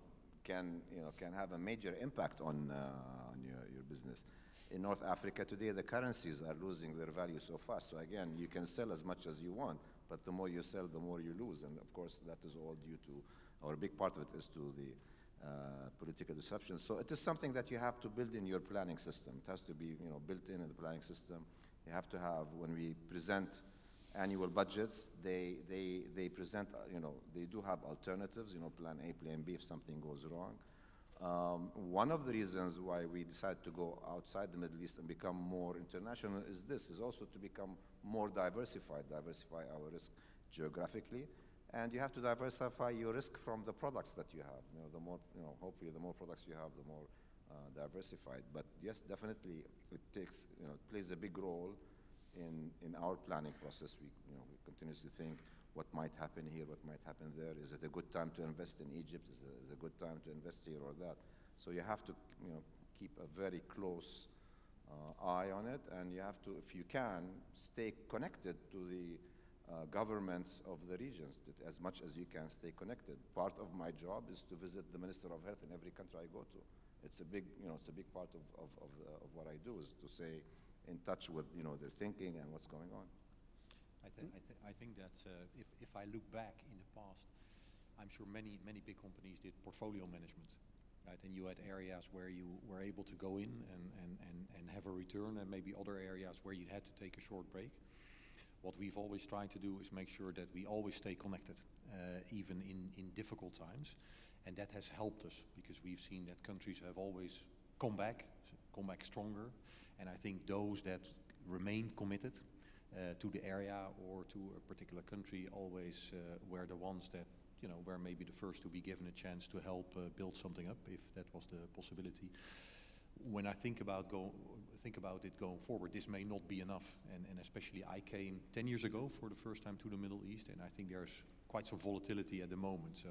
can you know can have a major impact on uh, on your, your business. In North Africa today, the currencies are losing their value so fast. So again, you can sell as much as you want, but the more you sell, the more you lose. And of course, that is all due to, or a big part of it is to the uh, political disruption. So it is something that you have to build in your planning system. It has to be, you know, built in in the planning system. You have to have when we present annual budgets, they they they present, uh, you know, they do have alternatives. You know, plan A, plan B if something goes wrong. Um, one of the reasons why we decided to go outside the Middle East and become more international is this: is also to become more diversified, diversify our risk geographically, and you have to diversify your risk from the products that you have. You know, the more, you know, hopefully, the more products you have, the more uh, diversified. But yes, definitely, it takes, you know, it plays a big role in in our planning process. We, you know, we continuously think what might happen here, what might happen there. Is it a good time to invest in Egypt? Is it, is it a good time to invest here or that? So you have to, you know, keep a very close uh, eye on it, and you have to, if you can, stay connected to the uh, governments of the regions that as much as you can stay connected. Part of my job is to visit the Minister of Health in every country I go to. It's a big, you know, it's a big part of, of, of, the, of what I do is to stay in touch with, you know, their thinking and what's going on. I, th- I, th- I think that uh, if, if I look back in the past, I'm sure many, many big companies did portfolio management. Right? And you had areas where you were able to go in and, and, and, and have a return, and maybe other areas where you had to take a short break. What we've always tried to do is make sure that we always stay connected, uh, even in, in difficult times. And that has helped us because we've seen that countries have always come back, come back stronger. And I think those that remain committed uh, to the area or to a particular country always uh, were the ones that you know were maybe the first to be given a chance to help uh, build something up if that was the possibility. When I think about go think about it going forward, this may not be enough, and, and especially I came 10 years ago for the first time to the Middle East, and I think there's quite some volatility at the moment. So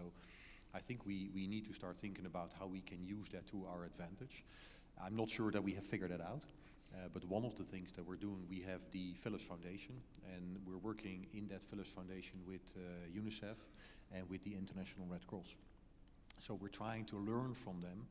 I think we, we need to start thinking about how we can use that to our advantage. I'm not sure that we have figured that out. Uh, but one of the things that we're doing, we have the Philips Foundation, and we're working in that Philips Foundation with uh, UNICEF and with the International Red Cross. So we're trying to learn from them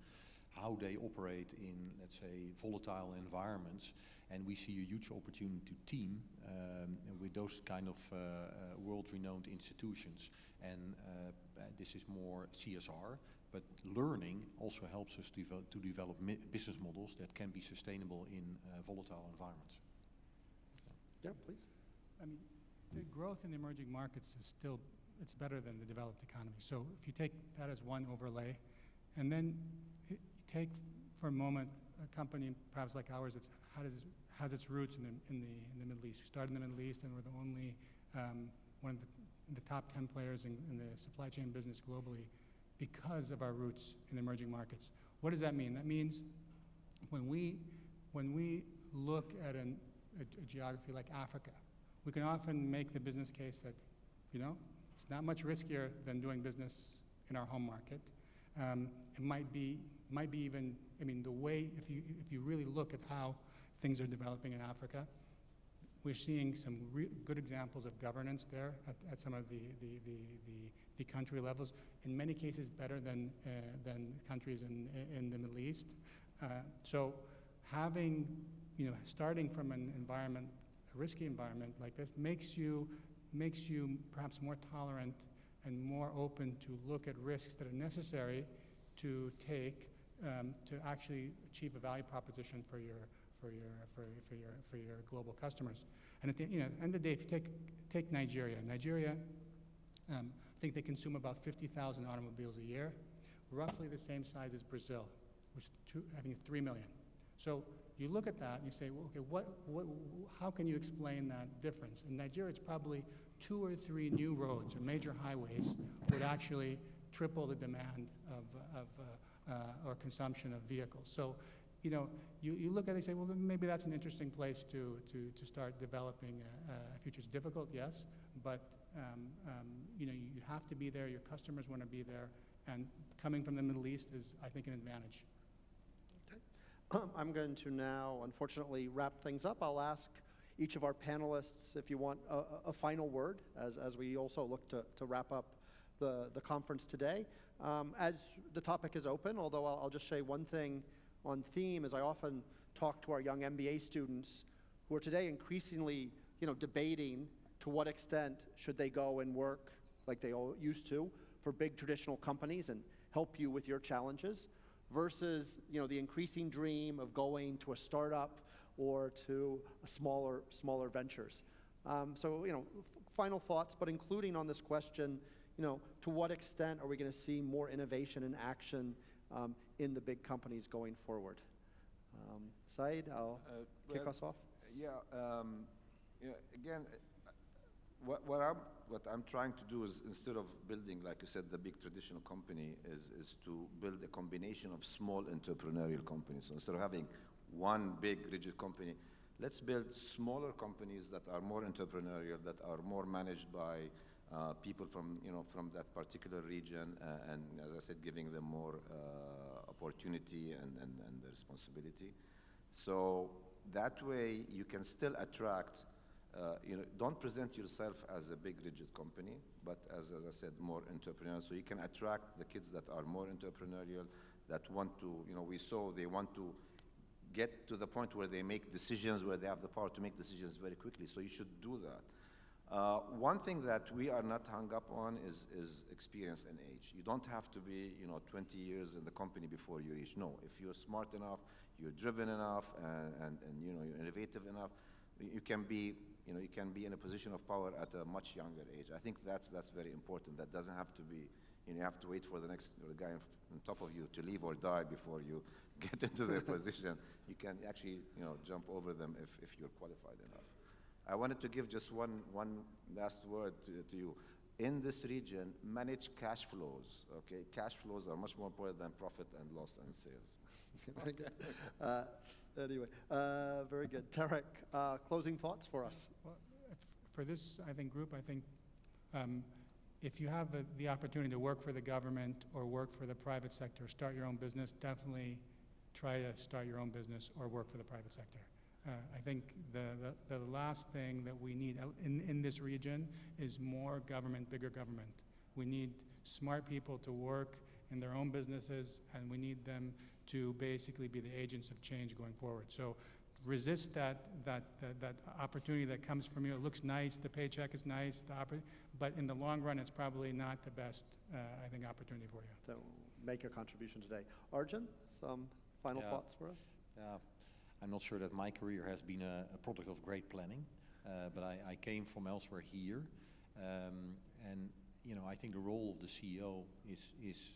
how they operate in, let's say, volatile environments, and we see a huge opportunity to team um, with those kind of uh, uh, world-renowned institutions. And uh, uh, this is more CSR, but learning also helps us to develop, to develop mi- business models that can be sustainable in uh, volatile environments. Yeah, please. I mean, the growth in the emerging markets is still, it's better than the developed economy. So if you take that as one overlay, and then i- you take for a moment a company perhaps like ours that's how has its roots in the, in the, in the Middle East. We started in the Middle East and we're the only, um, one of the, the top 10 players in, in the supply chain business globally because of our roots in emerging markets. What does that mean? That means when we, when we look at an, a, a geography like Africa, we can often make the business case that, you know, it's not much riskier than doing business in our home market. Um, it might be, might be even, I mean, the way, if you, if you really look at how things are developing in Africa, we're seeing some good examples of governance there at, at some of the, the, the, the, the country levels. In many cases, better than, uh, than countries in, in the Middle East. Uh, so having, you know, starting from an environment, a risky environment like this, makes you, makes you perhaps more tolerant and more open to look at risks that are necessary to take um, to actually achieve a value proposition for your, for your, for, for your, for your global customers. And at the you know, end of the day, if you take, take Nigeria, Nigeria, um, I think they consume about 50,000 automobiles a year, roughly the same size as Brazil, which two, I think 3 million. So you look at that and you say, well, okay, what, what, how can you explain that difference? In Nigeria, it's probably two or three new roads or major highways would actually triple the demand of, of uh, or consumption of vehicles. So, you know, you, you look at it and say, well, maybe that's an interesting place to, to, to start developing a, a future. It's difficult, yes, but, um, um, you know, you have to be there, your customers want to be there, and coming from the Middle East is, I think, an advantage. I'm going to now, unfortunately, wrap things up. I'll ask each of our panelists if you want a, a final word as, as we also look to, to wrap up the, the conference today. Um, as the topic is open, although I'll, I'll just say one thing on theme, as I often talk to our young MBA students who are today increasingly you know, debating to what extent should they go and work like they all used to for big traditional companies and help you with your challenges versus you know, the increasing dream of going to a startup or to smaller, smaller ventures. Um, so, you know, final thoughts, but including on this question, you know, to what extent are we going to see more innovation and action um, in the big companies going forward? Um, Said, I'll uh, kick well, us off. Yeah, um, yeah again, what, what, I'm, what I'm trying to do is instead of building, like you said, the big traditional company, is, is to build a combination of small entrepreneurial companies. So instead of having one big rigid company, let's build smaller companies that are more entrepreneurial, that are more managed by uh, people from, you know, from that particular region, uh, and as I said, giving them more uh, opportunity and, and, and responsibility. So that way you can still attract uh, you know, don't present yourself as a big rigid company, but as, as I said, more entrepreneurial. So you can attract the kids that are more entrepreneurial, that want to, you know, we saw they want to get to the point where they make decisions, where they have the power to make decisions very quickly. So you should do that. Uh, one thing that we are not hung up on is, is experience and age. You don't have to be, you know, 20 years in the company before you reach. No, if you're smart enough, you're driven enough, and, and, and you know, you're innovative enough, you can be you know, you can be in a position of power at a much younger age. I think that's, that's very important. That doesn't have to be, you know, you have to wait for the next the guy on top of you to leave or die before you get into their position. You can actually, you know, jump over them if, if you're qualified enough. I wanted to give just one, one last word to, to you. In this region, manage cash flows, okay? Cash flows are much more important than profit and loss and sales. uh, Anyway, uh, very good. Tarek, uh, closing thoughts for us. Well, for this, I think, group, I think um, if you have a, the opportunity to work for the government or work for the private sector, start your own business, definitely try to start your own business or work for the private sector. Uh, I think the, the, the, last thing that we need in, in this region is more government, bigger government. We need smart people to work in their own businesses, and we need them to basically be the agents of change going forward. So resist that, that, that, that, opportunity that comes from you. It looks nice, the paycheck is nice, the but in the long run, it's probably not the best, uh, I think, opportunity for you. So make a contribution today. Arjen, some final yeah. thoughts for us? Yeah. I'm not sure that my career has been a, a product of great planning, uh, but I, I, came from elsewhere here. Um, and, you know, I think the role of the CEO is, is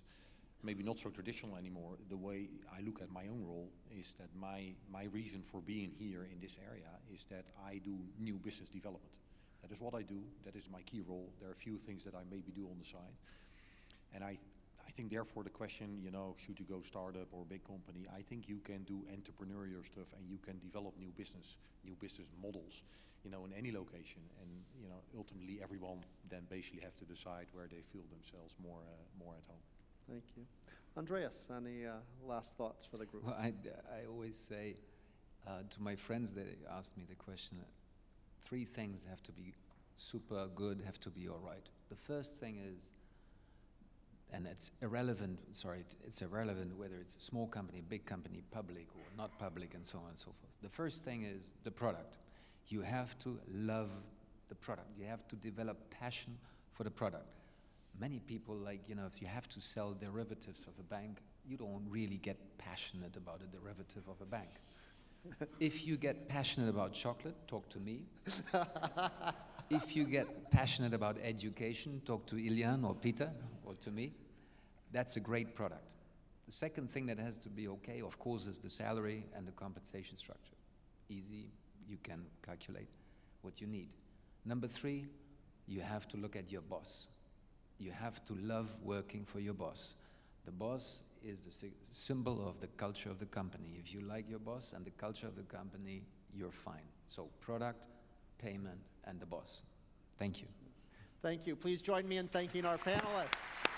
maybe not so traditional anymore. The way I look at my own role is that my, my reason for being here in this area is that I do new business development. That is what I do. That is my key role. There are a few things that I maybe do on the side. And I, I think therefore the question, you know, should you go startup or big company? I think you can do entrepreneurial stuff and you can develop new business, new business models, you know, in any location. And, you know, ultimately everyone then basically have to decide where they feel themselves more, uh, more at home. Thank you. Andreas, any uh, last thoughts for the group? Well, I, I always say uh, to my friends that ask me the question, three things have to be super good, have to be all right. The first thing is, and it's irrelevant, sorry, it's irrelevant whether it's a small company, big company, public or not public, and so on and so forth. The first thing is the product. You have to love the product. You have to develop passion for the product many people like, you know, if you have to sell derivatives of a bank, you don't really get passionate about a derivative of a bank. if you get passionate about chocolate, talk to me. if you get passionate about education, talk to Ilian or Peter or to me. That's a great product. The second thing that has to be okay, of course, is the salary and the compensation structure. Easy, you can calculate what you need. Number three, you have to look at your boss. You have to love working for your boss. The boss is the sy- symbol of the culture of the company. If you like your boss and the culture of the company, you're fine. So, product, payment, and the boss. Thank you. Thank you. Please join me in thanking our panelists.